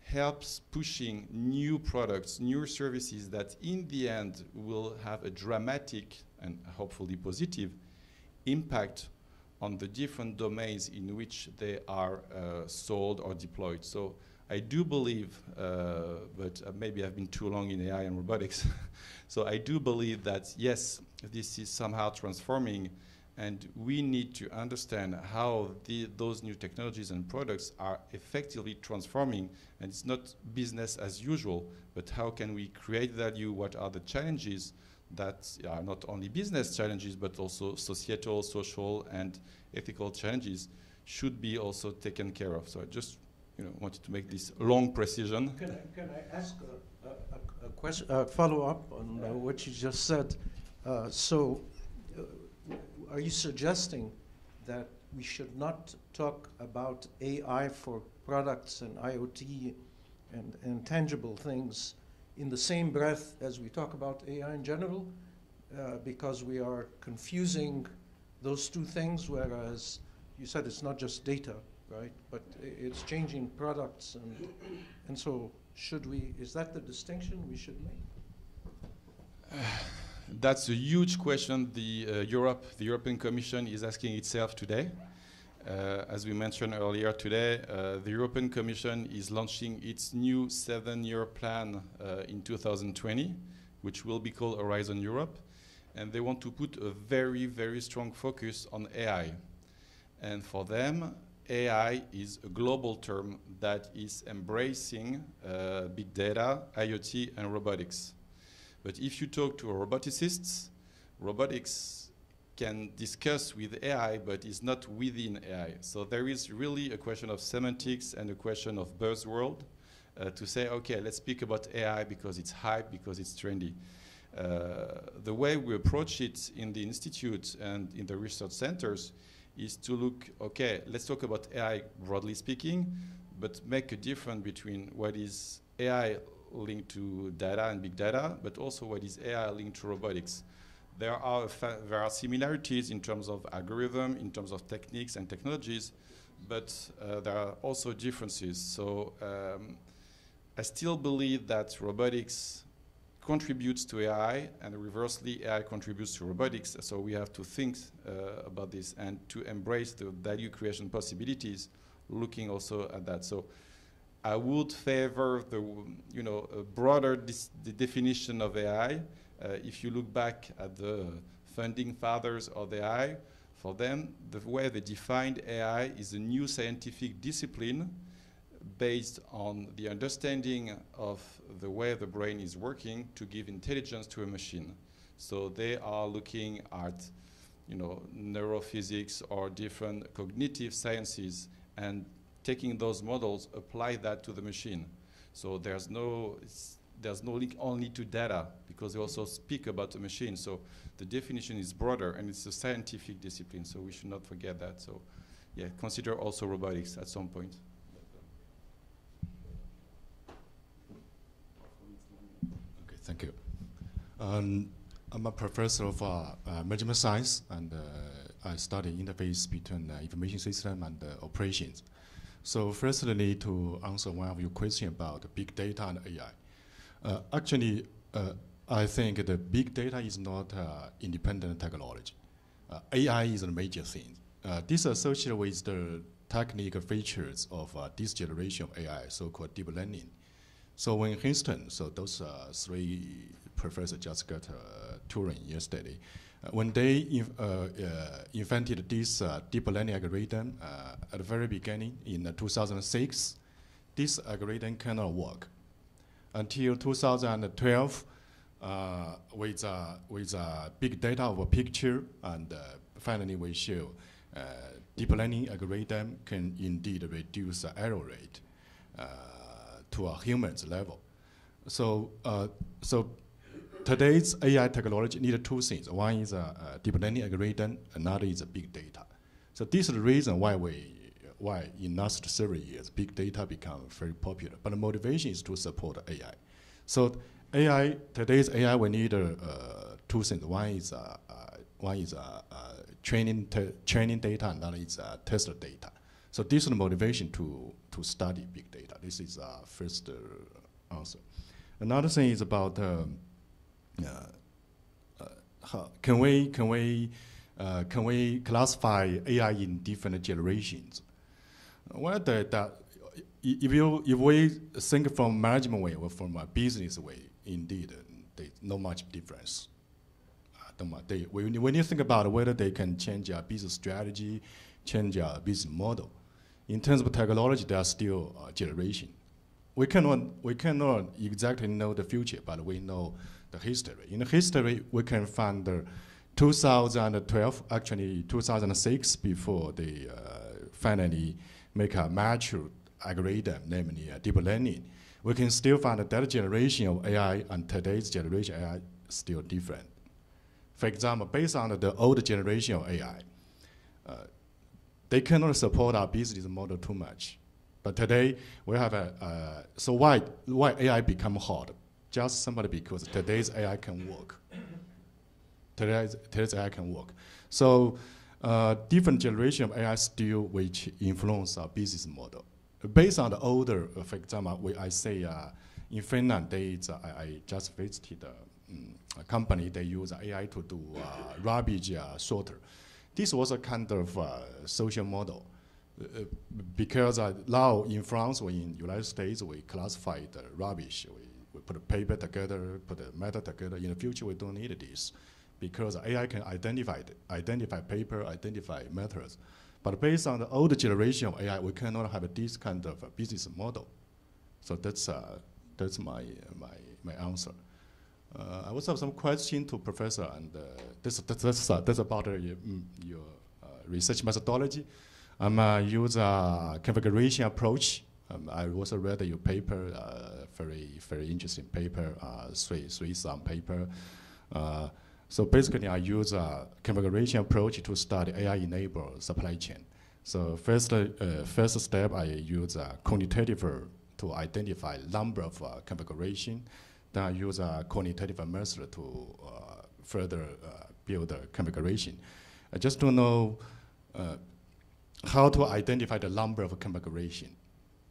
helps pushing new products, new services that in the end will have a dramatic and hopefully positive impact on the different domains in which they are uh, sold or deployed. So I do believe, uh, but uh, maybe I've been too long in AI and robotics, [LAUGHS] so I do believe that yes, this is somehow transforming and we need to understand how the, those new technologies and products are effectively transforming. And it's not business as usual, but how can we create value? What are the challenges that are not only business challenges, but also societal, social, and ethical challenges should be also taken care of. So I just you know, wanted to make this long precision. Can I, can I ask a, a, a question, a follow up on uh, what you just said? Uh, so, uh, are you suggesting that we should not talk about AI for products and IoT and, and tangible things in the same breath as we talk about AI in general? Uh, because we are confusing those two things, whereas you said it's not just data, right? But it's changing products, and, and so should we, is that the distinction we should make? [SIGHS] That's a huge question the uh, Europe, the European Commission is asking itself today. Uh, as we mentioned earlier today, uh, the European Commission is launching its new seven-year plan uh, in 2020, which will be called Horizon Europe. And they want to put a very, very strong focus on AI. And for them, AI is a global term that is embracing uh, big data, IoT, and robotics. But if you talk to roboticists, robotics can discuss with AI, but is not within AI. So there is really a question of semantics and a question of buzzword uh, to say, okay, let's speak about AI because it's hype, because it's trendy. Uh, the way we approach it in the institute and in the research centers is to look, okay, let's talk about AI broadly speaking, but make a difference between what is AI linked to data and big data, but also what is AI linked to robotics. There are, there are similarities in terms of algorithm, in terms of techniques and technologies, but uh, there are also differences. So um, I still believe that robotics contributes to AI, and reversely, AI contributes to robotics. So we have to think uh, about this and to embrace the value creation possibilities, looking also at that. So I would favor the, you know, broader the definition of AI. Uh, if you look back at the funding fathers of the AI, for them, the way they defined AI is a new scientific discipline based on the understanding of the way the brain is working to give intelligence to a machine. So they are looking at you know, neurophysics or different cognitive sciences and taking those models, apply that to the machine. So there's no, there's no link only to data because they also speak about the machine. So the definition is broader and it's a scientific discipline. So we should not forget that. So yeah, consider also robotics at some point. Okay, thank you. Um, I'm a professor of uh, uh, science, and uh, I study interface between uh, information system and uh, operations. So firstly, to answer one of your questions about big data and AI. Uh, actually, I think the big data is not independent technology. AI is a major thing. this is associated with the technical features of this generation of AI, so-called deep learning. So when Hinton, so those uh, three professors just got uh, Turing yesterday, uh, when they uh, uh, invented this uh, deep learning algorithm at the very beginning in 2006, this algorithm cannot work. Until 2012, uh, with, with big data of a picture, and uh, finally we show uh, deep learning algorithm can indeed reduce the error rate to a human's level. So, uh, so today's AI technology needs two things. One is a, a, deep learning algorithm, another is a big data. So this is the reason why we, why in last several years, big data become very popular. But the motivation is to support AI. So AI, today's AI, we need uh, two things. One is, uh, uh, one is uh, uh, training, training data, and another is test data. So this is the motivation to, to study big data. This is our first uh, answer. Another thing is about um, uh, uh, can we can we uh, can we classify AI in different generations? Well, the, if you if we think from management way or from a business way, indeed, there's not much difference. They, when, when you think about whether they can change our business strategy, change our business model, in terms of technology, they are still uh, generation. We cannot, we cannot exactly know the future, but we know the history. In the history, we can find the 2012, actually 2006, before they uh, finally make a mature algorithm, namely uh, deep learning. We can still find that generation of AI and today's generation AI still different. For example, based on the old generation of AI, uh, they cannot support our business model too much. But today, we have a, uh, so why, why AI become hard? Just simply because today's AI can work. Today's, today's AI can work. So different generation of AI still which influence our business model. Based on the older, uh, for example, we, I say uh, in Finland, they, uh, I, I, just visited um, a company, they use AI to do uh, rubbish sorter. This was a kind of uh, social model. Uh, because uh, now in France or in United States, we classify the rubbish. We, we put paper together, put the metal together. In the future, we don't need this because AI can identify, identify paper, identify metals. But based on the old generation of AI, we cannot have this kind of business model. So that's, uh, that's my, my, my answer. Uh, I also have some question to Professor, and uh, this, this, this, uh, this about mm, your research methodology. I'm um, use a configuration approach. Um, I also read your paper, very, very interesting paper, uh, Sui, Sui paper. Uh, so basically, I use a configuration approach to study AI-enabled supply chain. So first, uh, first step, I use a quantitative to identify number of uh, configuration. Then I use a quantitative method to uh, further uh, build the configuration. I just don't know uh, how to identify the number of configuration.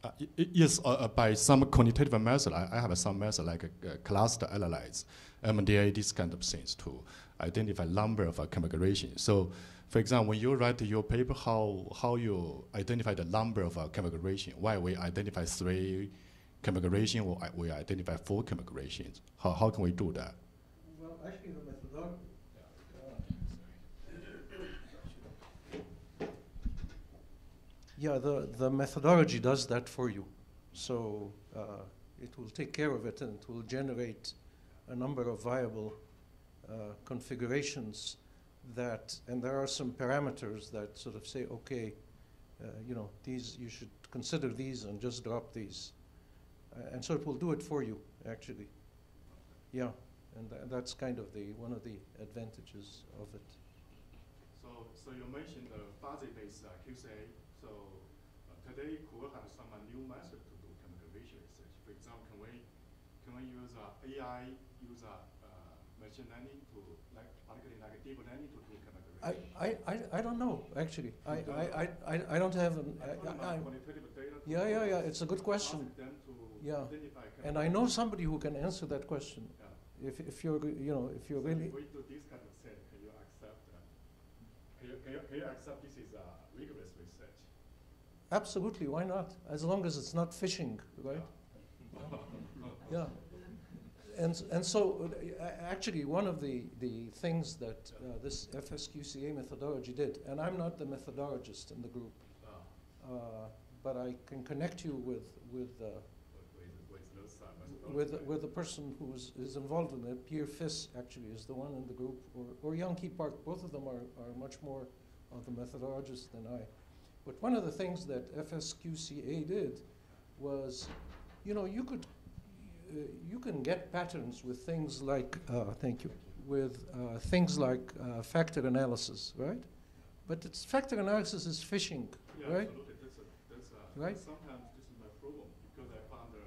Uh, yes, uh, uh, by some quantitative method, I, I, have some method like a, a cluster analyze, MDA, these kind of things to identify number of uh, configuration. So, for example, when you write your paper, how how you identify the number of uh, configuration? Why we identify three configuration or we identify four configurations? How how can we do that? Well, actually, the methodology. Yeah, the, the methodology does that for you. So uh, it will take care of it and it will generate a number of viable uh, configurations that, and there are some parameters that sort of say, okay, uh, you know, these, you should consider these and just drop these. Uh, and so it will do it for you, actually. Yeah, and th that's kind of the, one of the advantages of it. So, so you mentioned the fuzzy-based uh, QCA uh, today, Google has some uh, new method to do configuration research. For example, can we can we use uh, AI, use uh, machine learning to like particularly like deep learning to do configuration? I, I, I, I don't know actually. I, I, I, I don't have an. I, I, yeah, yeah, yeah. It's a good question. Yeah. And I know somebody who can answer that question. Yeah. If, if you're you know if you're so really. If we do this kind of set, can you accept? Uh, can, you, can, you, can you accept this is uh, rigorous research. Absolutely, why not? As long as it's not fishing, right? [LAUGHS] yeah. And, and so, uh, actually, one of the, the things that uh, this FSQCA methodology did, and I'm not the methodologist in the group, uh, but I can connect you with, with, uh, with, with the person who is, is involved in it. Peer Fiss, actually, is the one in the group, or, or YoungKi Park. Both of them are, are much more of the methodologists than I. But one of the things that FSQCA did was, you know, you could, uh, you can get patterns with things like, uh, thank you, with uh, things like uh, factor analysis, right? But it's factor analysis is fishing, yeah, right? Absolutely. That's a, that's a, right? Sometimes this is my problem because I found uh,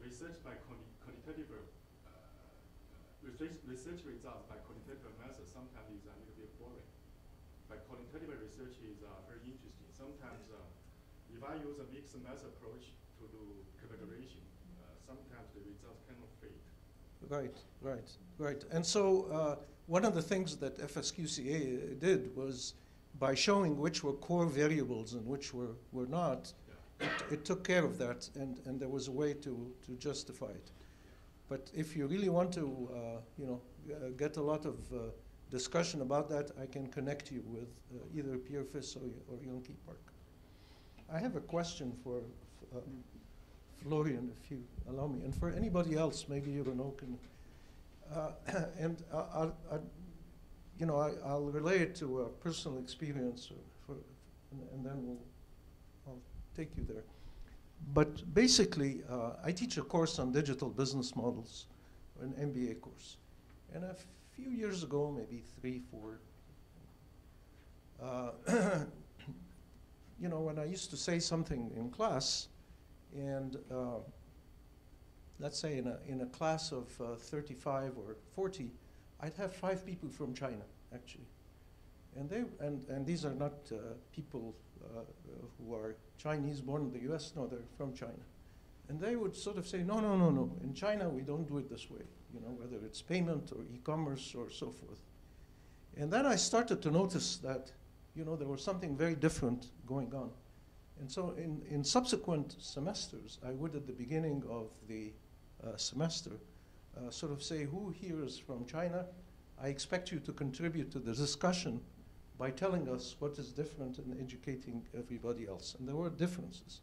research by quantitative uh, research, research results by quantitative methods sometimes is a little bit boring. But quantitative research is uh, very interesting. Sometimes, uh, if I use a mixed method approach to do configuration, uh, sometimes the results cannot fit. Right, right, right. And so uh, one of the things that FSQCA did was by showing which were core variables and which were, were not, yeah. it, it, took care of that, and, and there was a way to, to justify it. But if you really want to, uh, you know, get a lot of uh, discussion about that, I can connect you with uh, either Peer Fiss or, or Young Park. I have a question for um, Florian, if you allow me, and for anybody else, maybe you know can. Uh, [CLEARS THROAT] and I'll, I'll, you know, I, will relay it to a personal experience, for, and, and, then we'll, I'll take you there. But basically, uh, I teach a course on digital business models, an MBA course, and I've few years ago, maybe three, four, uh, [CLEARS THROAT] you know, when I used to say something in class, and uh, let's say in a, in a class of uh, 35 or 40, I'd have five people from China, actually. And, they, and, and these are not uh, people uh, who are Chinese born in the US, no, they're from China. And they would sort of say, no, no, no, no, in China we don't do it this way you know, whether it's payment or e-commerce or so forth. And then I started to notice that, you know, there was something very different going on. And so in, in subsequent semesters, I would at the beginning of the uh, semester uh, sort of say, who here is from China? I expect you to contribute to the discussion by telling us what is different and educating everybody else. And there were differences.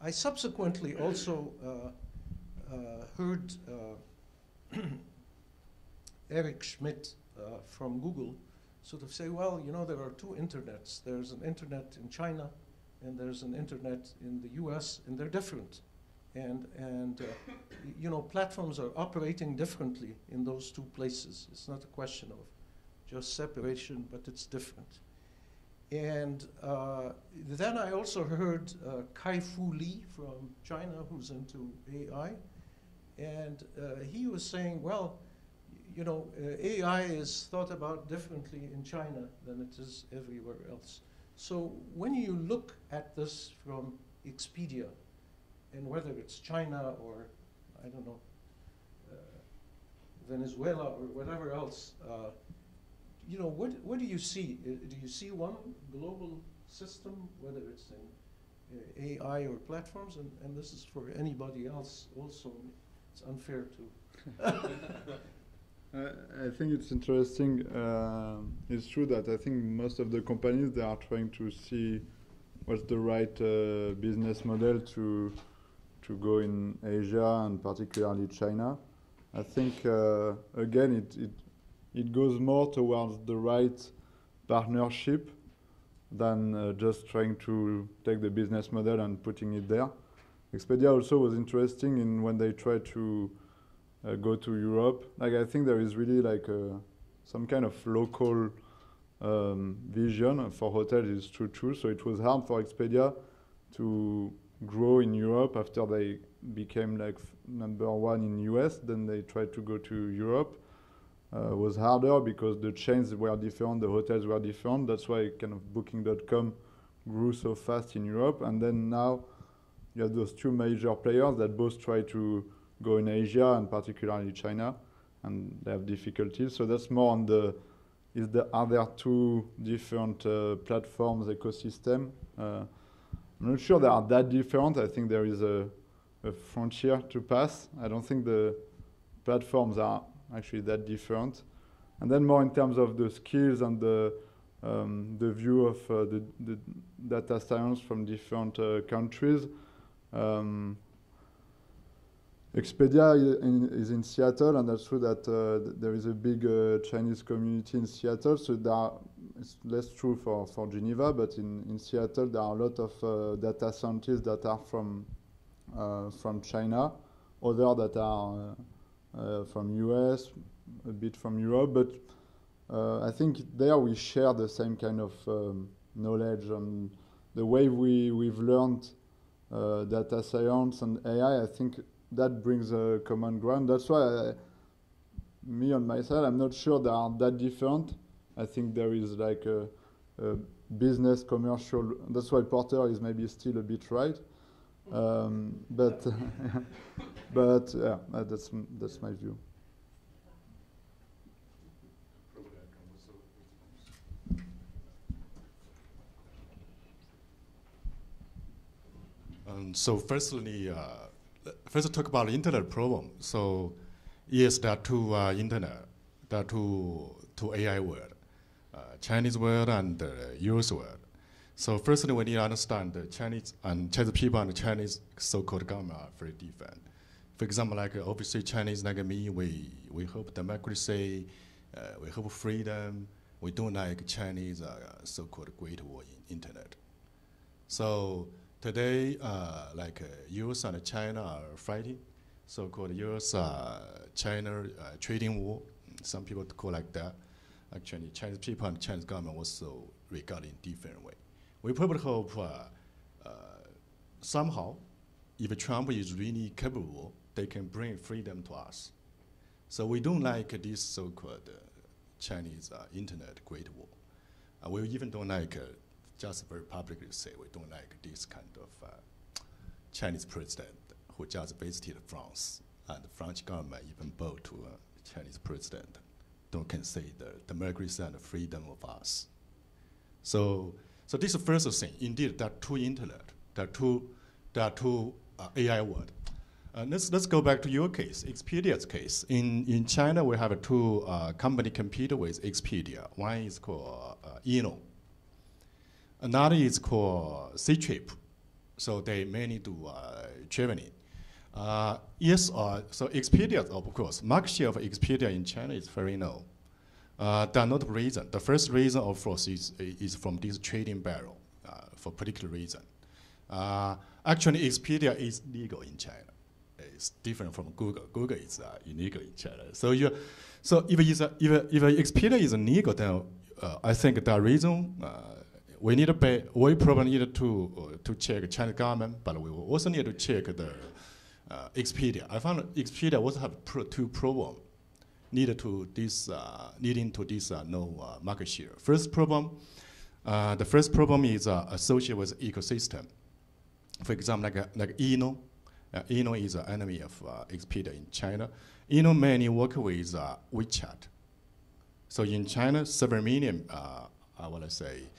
I subsequently also uh, uh heard uh, [CLEARS THROAT] Eric Schmidt uh, from Google sort of say, well, you know, there are two internets. There's an internet in China and there's an internet in the US, and they're different. And, and uh, you know, platforms are operating differently in those two places. It's not a question of just separation, but it's different. And uh, then I also heard uh, Kai-Fu Lee from China, who's into AI, and uh, he was saying, well, you know, uh, AI is thought about differently in China than it is everywhere else. So when you look at this from Expedia, and whether it's China or, I don't know, uh, Venezuela or whatever else, uh, you know, what, what do you see? Uh, do you see one global system, whether it's in uh, AI or platforms? And, and this is for anybody else also. It's unfair to. [LAUGHS] [LAUGHS] I think it's interesting. Uh, it's true that I think most of the companies they are trying to see what's the right uh, business model to to go in Asia and particularly China. I think uh, again it, it it goes more towards the right partnership than uh, just trying to take the business model and putting it there. Expedia also was interesting in when they tried to uh, go to Europe. Like I think there is really like a, some kind of local um, vision for hotels is true too. So it was hard for Expedia to grow in Europe after they became like number one in US. Then they tried to go to Europe. Uh, was harder because the chains were different, the hotels were different. That's why kind of Booking.com grew so fast in Europe. And then now you have those two major players that both try to go in Asia and particularly China, and they have difficulties. So that's more on the is the are there two different uh, platforms ecosystem? Uh, I'm not sure they are that different. I think there is a, a frontier to pass. I don't think the platforms are actually that different. And then more in terms of the skills and the um, the view of uh, the, the, data science from different uh, countries. Um, Expedia is in Seattle, and that's true that uh, there is a big uh, Chinese community in Seattle. So are, it's less true for, for Geneva, but in, in Seattle there are a lot of uh, data scientists that are from uh, from China, other that are uh, uh, from US, a bit from Europe. But I think there we share the same kind of um, knowledge and the way we we've learned data science and AI. I think that brings a common ground. That's why I, me on my side, I'm not sure they are that different. I think there is like a, a business commercial. That's why Porter is maybe still a bit right. Um, but [LAUGHS] but yeah, that's that's my view. Um, so firstly, uh, first talk about internet problem. So yes, there are two uh, internet, there are two, two AI world, uh, Chinese world and uh, US world. So firstly, we need to understand the Chinese and Chinese people and the Chinese so-called government are very different. For example, like uh, obviously Chinese like me, we, we hope democracy, uh, we hope freedom. We don't like Chinese uh, so-called Great Wall in internet. So Today, uh, like uh, US and China are fighting, so-called US-China uh, trading war. Some people call like that. Actually, Chinese people and Chinese government also regard in different way. We probably hope uh, somehow, if Trump is really capable, they can bring freedom to us. So we don't like this so-called uh, Chinese uh, internet great war. Uh, we even don't like just very publicly say we don't like this kind of uh, Chinese president who just visited France and the French government even bowed to a Chinese president. Don't consider democracy and the freedom of us. So, so this is the first thing. Indeed, there are two internet. There are two, there are two uh, AI world. Uh, let's, let's go back to your case, Expedia's case. In, in China, we have two uh, company compete with Expedia. One is called uh, Eno, Another is called Ctrip. So they mainly do uh, traveling. Uh, yes, uh, so Expedia, of course, market share of Expedia in China is very low. Uh, there are not reason. The first reason, of course, is, is from this trading barrel uh, for particular reason. Uh, actually, Expedia is legal in China. It's different from Google. Google is uh, illegal in China. So you, so if it's a, if, if Expedia is legal, then uh, I think the reason uh, we need to pay, we probably need to uh, to check Chinese government, but we also need to check the uh, Expedia. I found Expedia also have pro two problem needed to this uh, leading to this uh, no uh, market share. First problem, uh, the first problem is uh, associated with ecosystem. For example, like like Ino, uh, Ino is an enemy of Expedia in China. Ino mainly work with WeChat. So in China, several million, I want to say,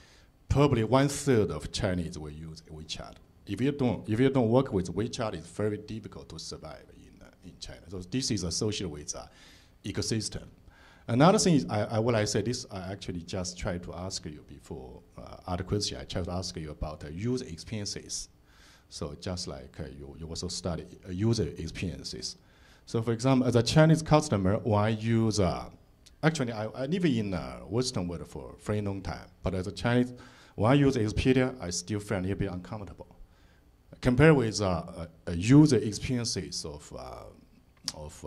probably one third of Chinese will use WeChat. If you don't, if you don't work with WeChat, it's very difficult to survive in, uh, in China. So this is associated with uh, ecosystem. Another thing is, I, I, what I said this, I actually just tried to ask you before uh, other question. I tried to ask you about uh, user experiences. So just like uh, you, you also study uh, user experiences. So for example, as a Chinese customer, I use, uh, actually I, I live in uh, Western world for a very long time, but as a Chinese, when I use Expedia, I still feel a little bit uncomfortable. Compared with user experiences of, of,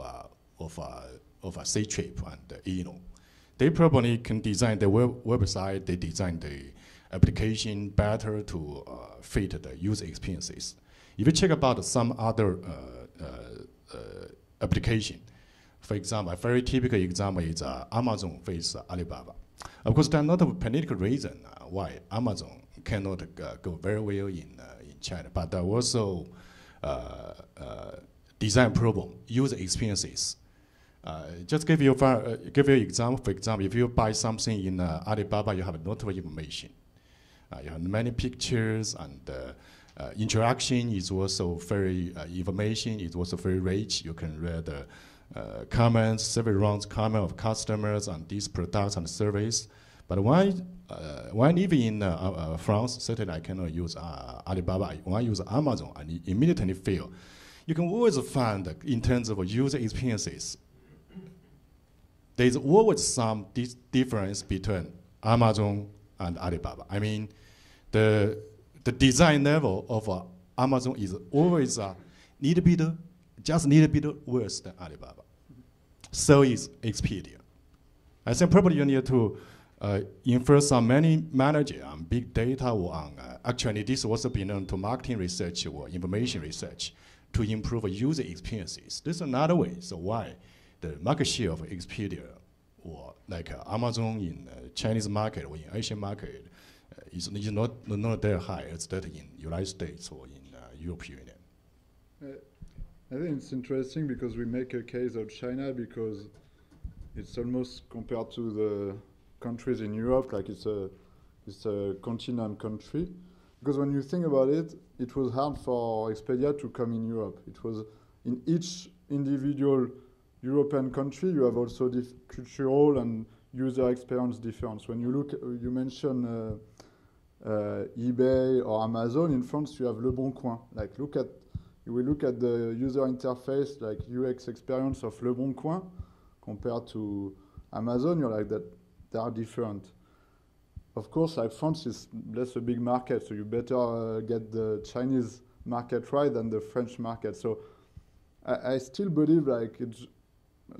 of of a Ctrip and uh, you know, they probably can design the web website, they design the application better to uh, fit the user experiences. If you check about some other uh, uh, uh application, for example, a very typical example is uh, Amazon with Alibaba. Of course, there are a political reason why Amazon cannot go very well in, in China, but there are also design problem, user experiences. Uh, just give you uh, give you example. For example, if you buy something in uh, Alibaba, you have a lot of information. Uh, you have many pictures and uh, uh, interaction is also very information is also very rich. You can read the comments, several rounds comment of customers on these products and service. But when when living in uh, uh, France, certainly I cannot use Alibaba. When I use Amazon, I immediately feel you can always find in terms of user experiences there's always some di difference between Amazon and Alibaba. I mean, the, the design level of uh, Amazon is always a little bit, just a little bit worse than Alibaba. So is Expedia. I think probably you need to uh, infer some many manager on big data or on, uh, actually this also belong to marketing research or information research to improve user experiences. This is another way, so why the market share of Expedia or like uh, Amazon in uh, Chinese market or in Asian market uh, is, is not, not that high as that in United States or in uh, European Union. I think it's interesting because we make a case of China because it's almost compared to the countries in Europe, like it's a, it's a continent country. Because when you think about it, it was hard for Expedia to come in Europe. It was in each individual European country, you have also cultural and user experience difference. When you look, you mention uh, uh, eBay or Amazon. In France, you have Le Bon Coin. Like, look at, you will look at the user interface, like UX experience of Le Bon Coin compared to Amazon. You're like that. They are different. Of course, like France is less a big market, so you better uh, get the Chinese market right than the French market. So I, I still believe like it's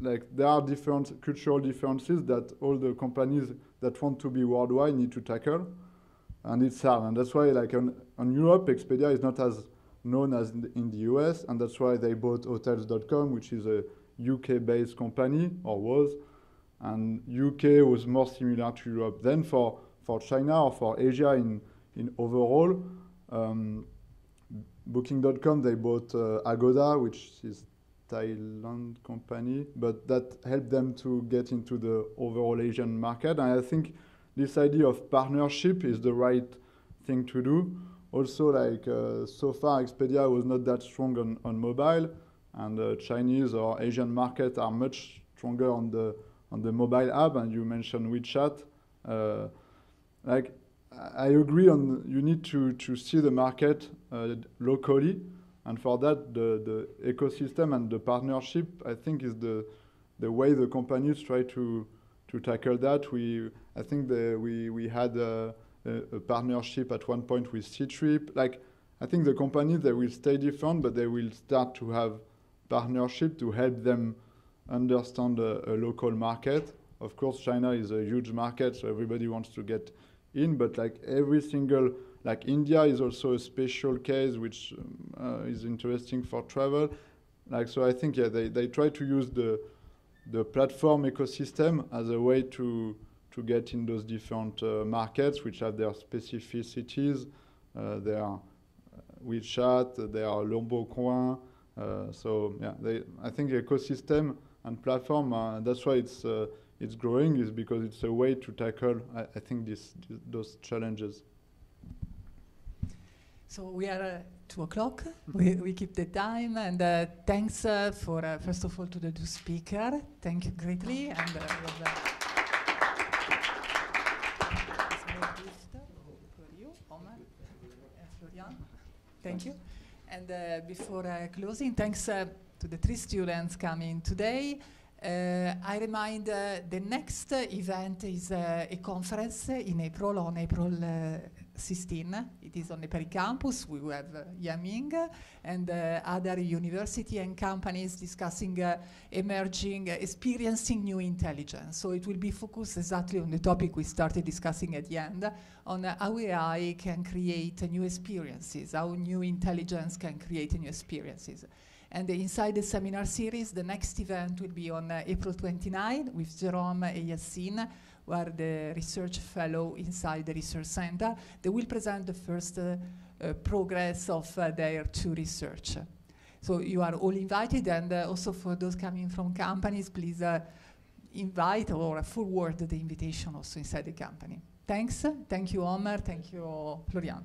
like there are different cultural differences that all the companies that want to be worldwide need to tackle, and it's hard. And that's why, like on, on Europe, Expedia is not as known as in the, in the US, and that's why they bought Hotels.com, which is a UK-based company or was, and UK was more similar to Europe. Then for for China or for Asia in in overall. Um, Booking.com, they bought uh, Agoda, which is Thailand company, but that helped them to get into the overall Asian market. And I think this idea of partnership is the right thing to do. Also, like uh, so far, Expedia was not that strong on, on mobile, and uh, Chinese or Asian market are much stronger on the on the mobile app. And you mentioned WeChat. Uh, like I agree on you need to to see the market uh, locally and for that, the, the ecosystem and the partnership, I think, is the, the way the companies try to, to tackle that. We, I think the, we, we had a, a, partnership at one point with Ctrip. Like, I think the companies they will stay different, but they will start to have partnership to help them understand a, a local market. Of course, China is a huge market, so everybody wants to get in. But like every single, like India is also a special case, which um, uh, is interesting for travel. Like so, I think yeah, they, they try to use the the platform ecosystem as a way to to get in those different uh, markets, which have their specificities. Uh, there are WeChat, there are Leboncoin. Uh, so yeah, they, I think ecosystem and platform. Uh, that's why it's uh, it's growing is because it's a way to tackle. I, I think this, this, those challenges. So we are uh, two o'clock. we, we keep the time, and uh, thanks uh, for uh, first of all to the two speakers. Thank you greatly, and uh, was, uh, small gift for you, Omar and Florian. Thank you. And uh, before uh, closing, thanks uh, to the three students coming today. Uh, I remind uh, the next event is uh, a conference in April, on April 16. It is on the Paris campus. We have uh, Yaming and uh, other university and companies discussing uh, emerging, uh, experiencing new intelligence. So it will be focused exactly on the topic we started discussing at the end, on uh, how AI can create new experiences, how new intelligence can create new experiences. And inside the seminar series, the next event will be on April 29 with Jerome Yassin, who are the research fellow inside the research center. They will present the first uh, uh, progress of uh, their two research. So you are all invited, and also for those coming from companies, please invite or forward the invitation also inside the company. Thanks. Thank you, Omar. Thank you, Florian.